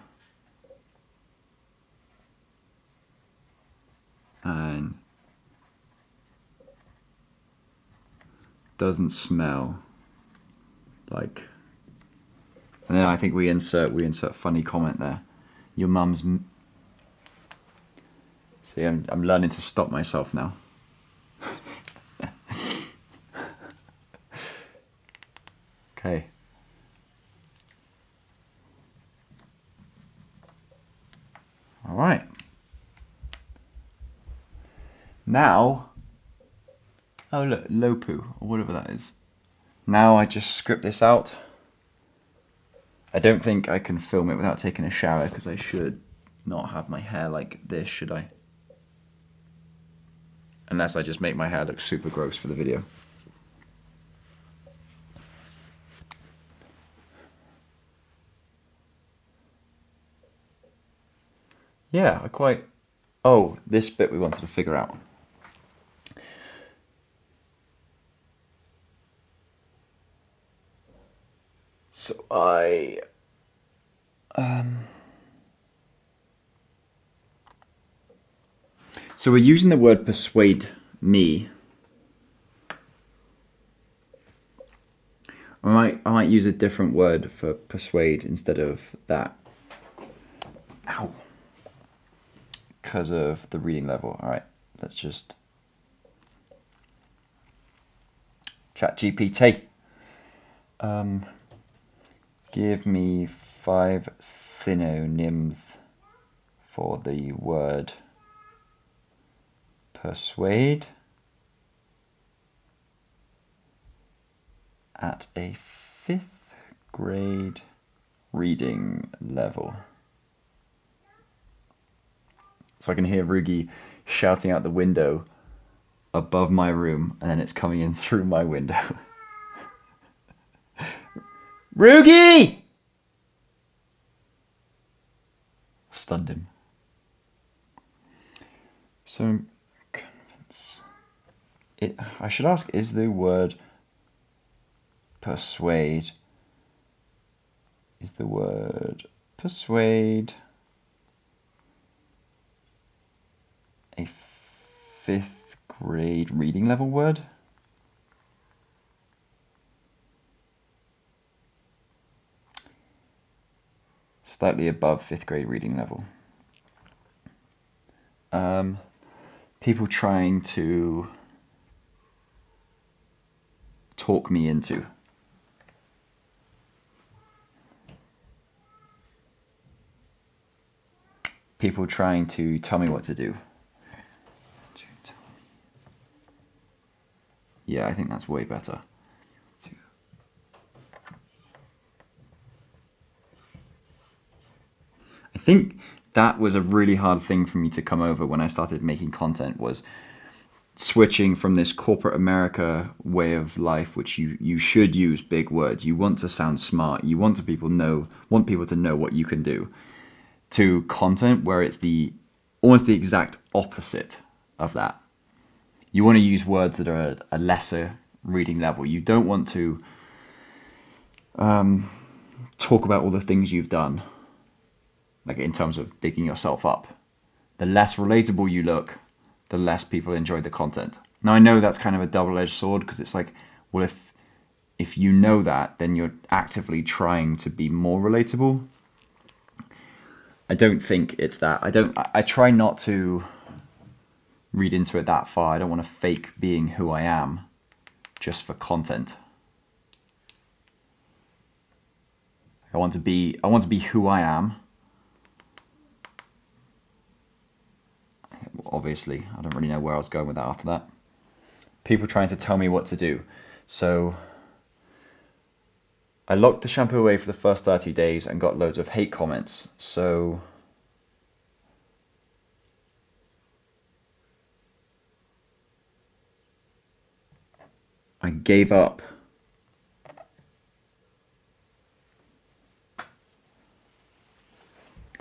and doesn't smell like and then I think we insert we insert funny comment there your mum's see I'm, I'm learning to stop myself now okay all right now, oh look, Lopu, or whatever that is. Now I just script this out. I don't think I can film it without taking a shower because I should not have my hair like this, should I? Unless I just make my hair look super gross for the video. Yeah, I quite. Oh, this bit we wanted to figure out. So I. Um, so we're using the word persuade me. I might I might use a different word for persuade instead of that. Ow. Because of the reading level. All right, let's just chat GPT. Um, give me five synonyms for the word persuade. at a fifth grade reading level. So I can hear Rugi shouting out the window above my room, and then it's coming in through my window. Rugi! Stunned him. So. It, I should ask is the word persuade. Is the word persuade a fifth grade reading level word? Slightly above fifth grade reading level. Um, people trying to talk me into. People trying to tell me what to do. Yeah, I think that's way better. I think that was a really hard thing for me to come over when I started making content was switching from this corporate America way of life, which you, you should use big words. You want to sound smart. You want to people know want people to know what you can do. To content where it's the almost the exact opposite of that. You want to use words that are a, lesser reading level. You don't want to um, talk about all the things you've done, like in terms of bigging yourself up. The less relatable you look, the less people enjoy the content. Now I know that's kind of a double-edged sword because it's like, well, if if you know that, then you're actively trying to be more relatable. I don't think it's that. I don't. I, I try not to read into it that far. I don't want to fake being who I am just for content. I want to be. I want to be who I am. Obviously. I don't really know where I was going with that after that. People trying to tell me what to do. So I locked the shampoo away for the first 30 days and got loads of hate comments. So I gave up.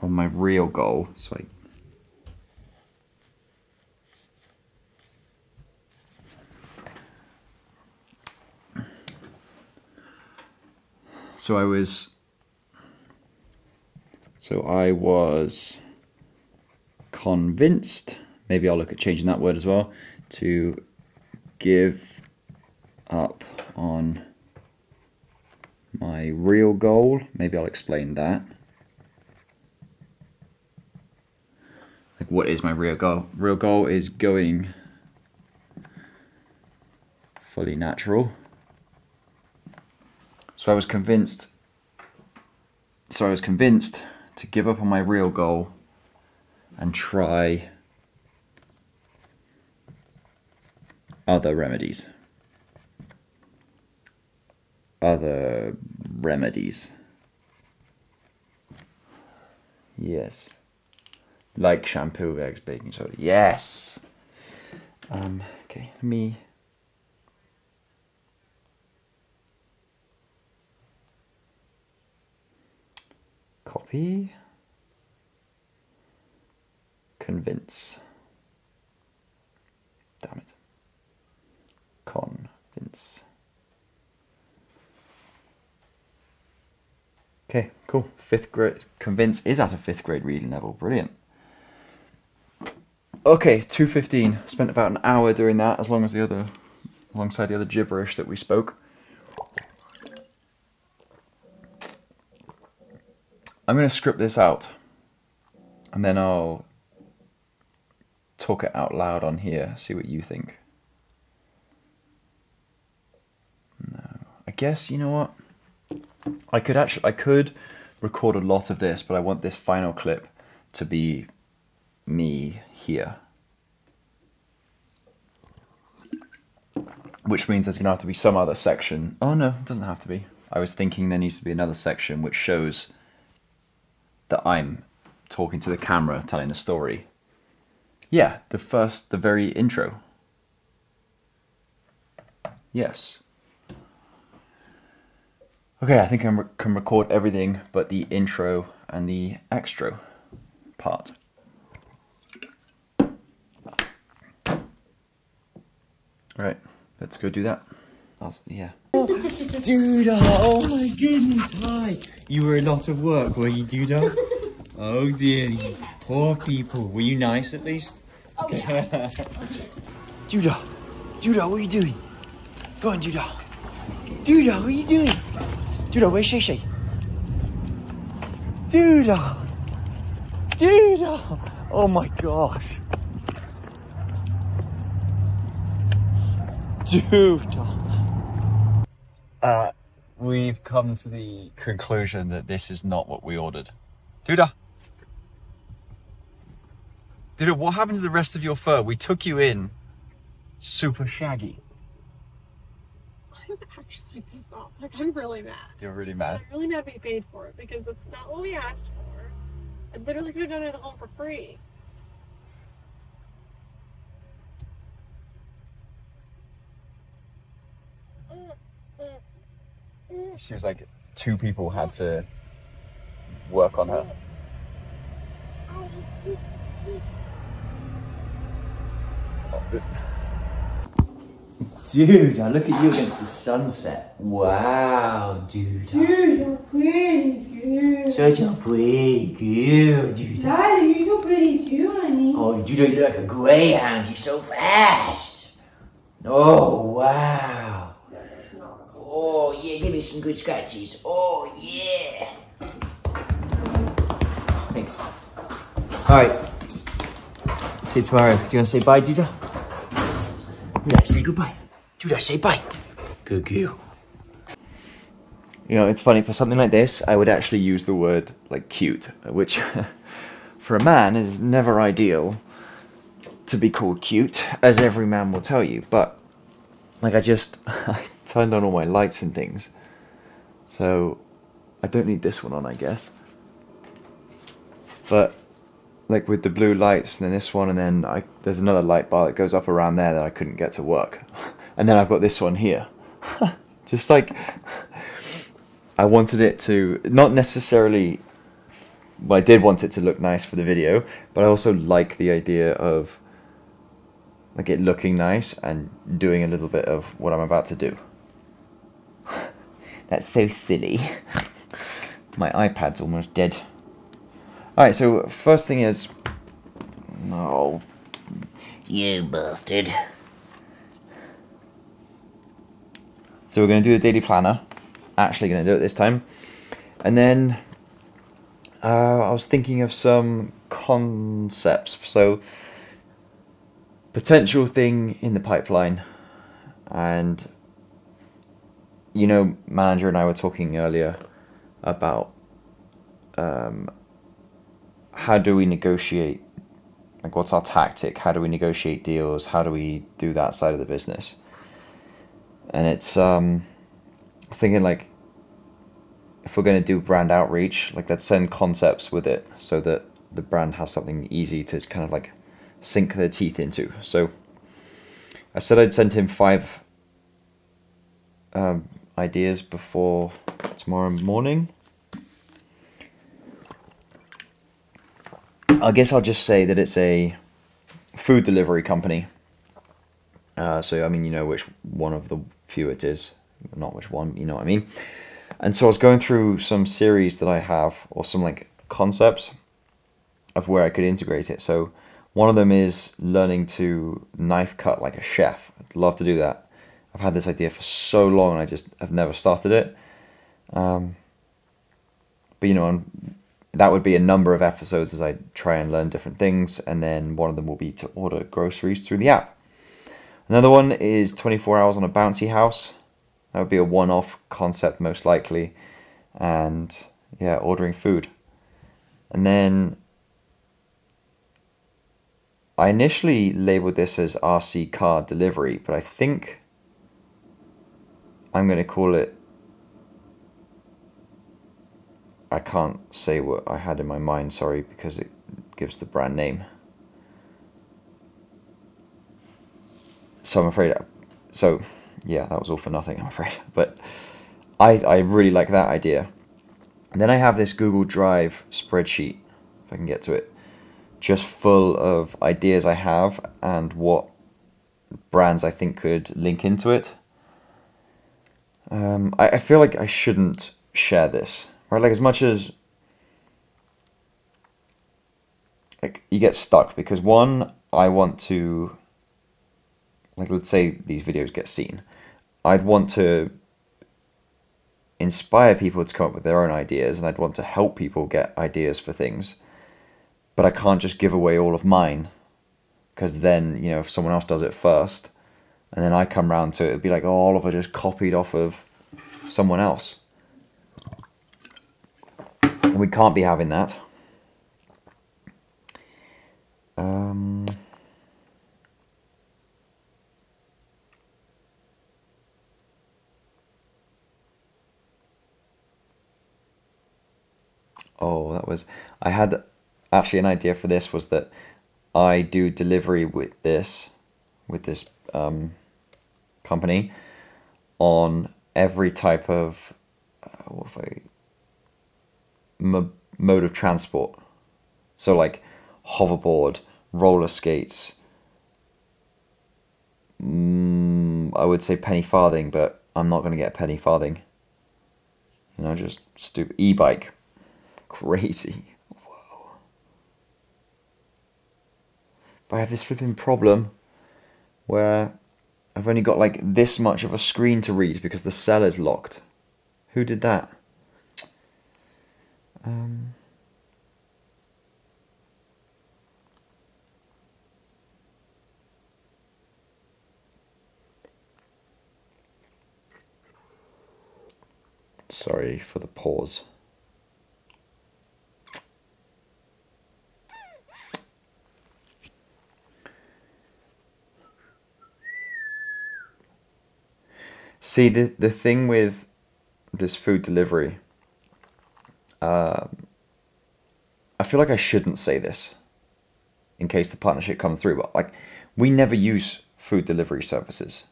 On my real goal, so I so I was so I was convinced maybe I'll look at changing that word as well to give up on my real goal. Maybe I'll explain that. Like what is my real goal? Real goal is going fully natural so I was convinced. So I was convinced to give up on my real goal and try other remedies. Other remedies. Yes. Like shampoo, eggs, baking soda. Yes. Um, okay, let me Copy. Convince. Damn it. Convince. Okay, cool. Fifth grade. Convince is at a fifth grade reading level. Brilliant. Okay, 215. Spent about an hour doing that, as long as the other, alongside the other gibberish that we spoke. I'm going to script this out and then I'll talk it out loud on here, see what you think. No, I guess, you know what? I could actually, I could record a lot of this, but I want this final clip to be me here. which means there's going to have to be some other section. Oh no, it doesn't have to be. I was thinking there needs to be another section which shows that I'm talking to the camera, telling a story. Yeah, the first, the very intro. Yes. Okay, I think I can record everything but the intro and the extra part. Right, let's go do that. I'll, yeah. Dooda, oh my goodness, hi. You were a lot of work, were you, Dooda? Oh dear, you poor people. Were you nice at least? Oh, yeah. Dooda, Dooda, what are you doing? Go on, Dooda. Dooda, what are you doing? Dooda, where's Shay Shay? Dooda! Dooda! Oh my gosh. Dooda! Uh, we've come to the conclusion that this is not what we ordered. Dooda! Dooda, what happened to the rest of your fur? We took you in super shaggy. I'm actually pissed off. Like, I'm really mad. You're really mad? I'm really mad we paid for it because that's not what we asked for. I literally could have done it all for free. She was like, two people had to work on her. Dude, I look at you against the sunset. Wow, dude. Dude, you're pretty, dude. Such a pretty girl, dude. Daddy, you're so pretty too, honey. Oh, dude, you look like a greyhound. You're so fast. Oh, wow. Oh, yeah, give me some good scratches. Oh, yeah. Thanks. Alright. See you tomorrow. Do you want to say bye, Dooda? Yeah, say goodbye. I say bye. Good girl. You know, it's funny, for something like this, I would actually use the word, like, cute, which, for a man, is never ideal to be called cute, as every man will tell you, but, like, I just, I turned on all my lights and things, so I don't need this one on, I guess. But, like, with the blue lights, and then this one, and then I, there's another light bar that goes up around there that I couldn't get to work. And then I've got this one here. just like, I wanted it to not necessarily. Well, I did want it to look nice for the video, but I also like the idea of like it looking nice and doing a little bit of what I'm about to do. That's so silly. My iPad's almost dead. Alright, so first thing is. Oh, You bastard. So we're going to do the daily planner. Actually, going to do it this time. And then uh, I was thinking of some concepts. So potential thing in the pipeline, and you know, manager and I were talking earlier about um, how do we negotiate. Like, what's our tactic? How do we negotiate deals? How do we do that side of the business? and it's um I was thinking like if we're going to do brand outreach like let's send concepts with it so that the brand has something easy to kind of like sink their teeth into so I said I'd send him five um, ideas before tomorrow morning I guess I'll just say that it's a food delivery company uh, so I mean, you know which one of the few it is, not which one, you know what I mean. And so I was going through some series that I have, or some like concepts of where I could integrate it. So one of them is learning to knife cut like a chef. I'd love to do that. I've had this idea for so long, and I just have never started it. Um, but you know, that would be a number of episodes as I try and learn different things, and then one of them will be to order groceries through the app. Another one is 24 hours on a bouncy house. That would be a one off concept, most likely. And yeah, ordering food. And then I initially labeled this as RC car delivery, but I think I'm going to call it. I can't say what I had in my mind, sorry, because it gives the brand name. So I'm afraid. So, yeah, that was all for nothing, I'm afraid. But I, I really like that idea. And then I have this Google Drive spreadsheet, if I can get to it, just full of ideas I have and what brands I think could link into it. Um, I, I feel like I shouldn't share this, right? Like as much as like you get stuck because one, I want to like let's say these videos get seen, I'd want to inspire people to come up with their own ideas and I'd want to help people get ideas for things. But I can't just give away all of mine because then, you know, if someone else does it first and then I come round to it, it'd be like, oh, Oliver just copied off of someone else. And we can't be having that. Um, oh, that was. I had actually an idea for this was that I do delivery with this, with this um, company, on every type of uh, what if I mo- mode of transport. So like hoverboard, roller skates. Mm, I would say penny farthing, but I'm not going to get a penny farthing. You know, just stupid e-bike, crazy. But I have this flipping problem where I've only got like this much of a screen to read because the cell is locked. Who did that? Um, sorry for the pause. See the the thing with this food delivery. Um, I feel like I shouldn't say this, in case the partnership comes through. But like, we never use food delivery services.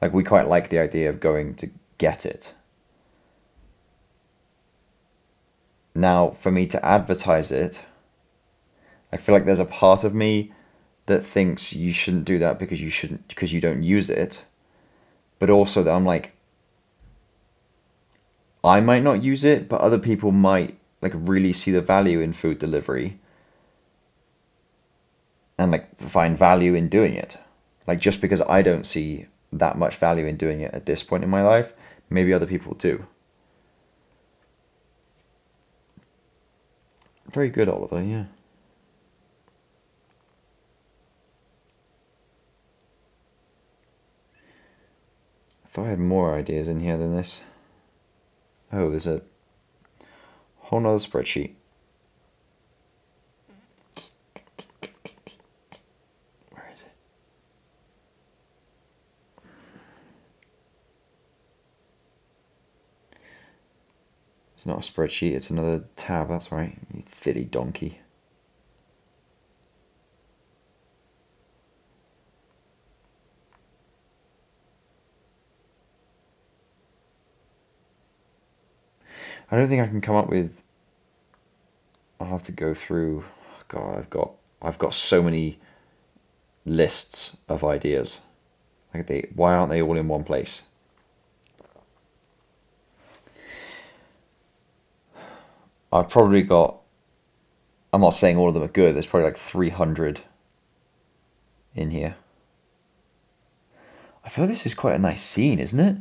Like we quite like the idea of going to get it. Now, for me to advertise it, I feel like there's a part of me that thinks you shouldn't do that because you shouldn't because you don't use it but also that I'm like, I might not use it, but other people might like really see the value in food delivery and like find value in doing it. Like just because I don't see that much value in doing it at this point in my life, maybe other people do. Very good, Oliver, yeah. Thought I had more ideas in here than this. Oh, there's a whole nother spreadsheet. Where is it? It's not a spreadsheet, it's another tab, that's right. You silly donkey. I don't think I can come up with. I'll have to go through. God, I've got I've got so many lists of ideas. Like they, why aren't they all in one place? I've probably got. I'm not saying all of them are good. There's probably like 300 in here. I feel this is quite a nice scene, isn't it?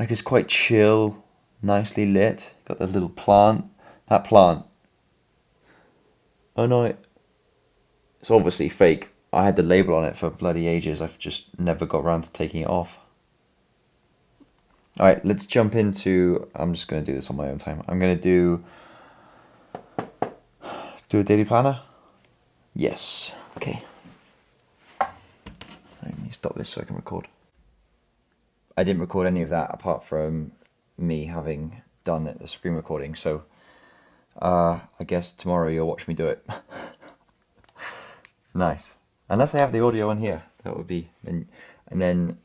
Like it's quite chill nicely lit. Got the little plant. That plant. Oh no, it's obviously fake. I had the label on it for bloody ages. I've just never got around to taking it off. All right, let's jump into. I'm just going to do this on my own time. I'm going to do. Do a daily planner. Yes. Okay. Let me stop this so I can record. I didn't record any of that apart from me having done the screen recording. So uh, I guess tomorrow you'll watch me do it. nice. Unless I have the audio on here, that would be and and then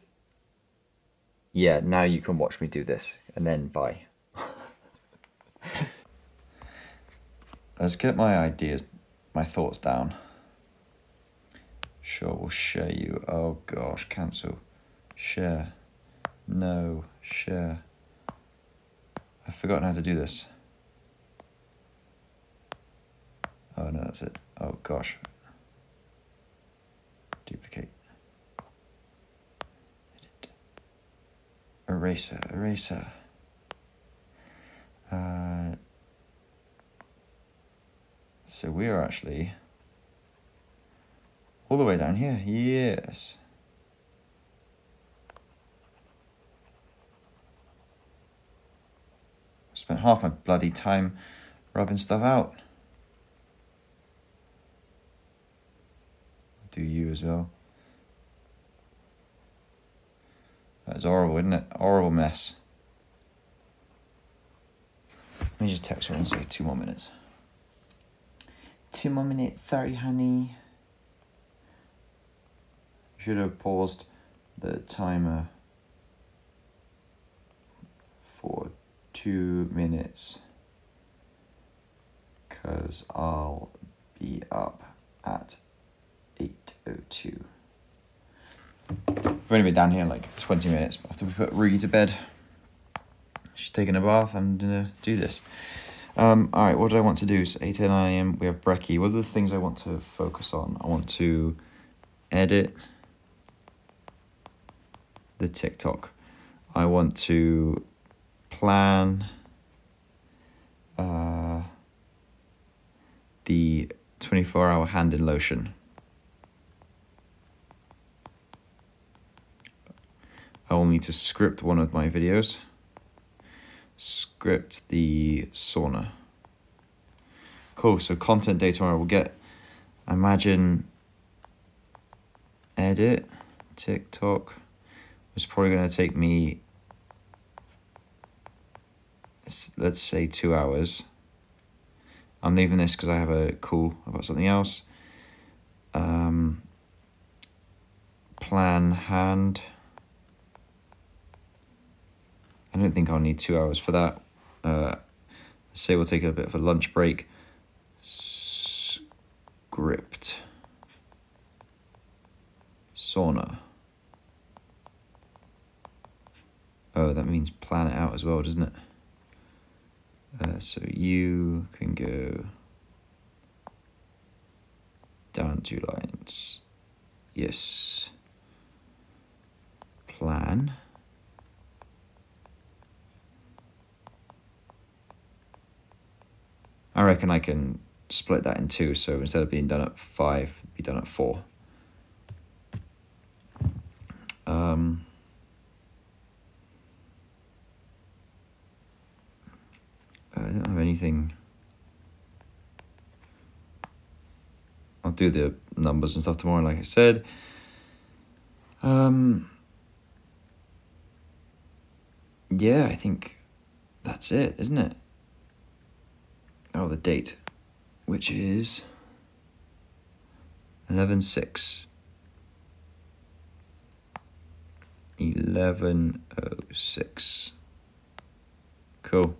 yeah, now you can watch me do this and then bye. Let's get my ideas, my thoughts down. Sure, we'll share you. Oh gosh, cancel. Share. No, share. I've forgotten how to do this. Oh no, that's it. Oh gosh. Duplicate. Edit. Eraser, eraser. Uh, so we are actually all the way down here. Yes. Spent half my bloody time rubbing stuff out. Do you as well? That is horrible, isn't it? Horrible mess. Let me just text her and say two more minutes. Two more minutes, sorry, honey. Should have paused the timer for two minutes because I'll be up at 8.02. I've only been down here like 20 minutes after we put Rugi to bed. She's taking a bath. I'm gonna do this. Um, all right, what do I want to do? So 8 9 a.m. We have brekkie. What are the things I want to focus on? I want to edit the TikTok. I want to plan uh, the 24 hour hand in lotion. I will need to script one of my videos. Script the sauna. Cool, so content day tomorrow will get, imagine, edit, TikTok. It's probably going to take me, let's say, two hours. I'm leaving this because I have a call about something else. Um, plan hand. I don't think I'll need two hours for that. Uh, let's say we'll take a bit of a lunch break. Script. Sauna. Oh, that means plan it out as well, doesn't it? Uh, so you can go down two lines. Yes. Plan. I reckon I can split that in two. So instead of being done at five, be done at four. Um, I don't have anything. I'll do the numbers and stuff tomorrow, like I said. Um, yeah, I think that's it, isn't it? Oh, the date, which is 11 6. 1106. Cool.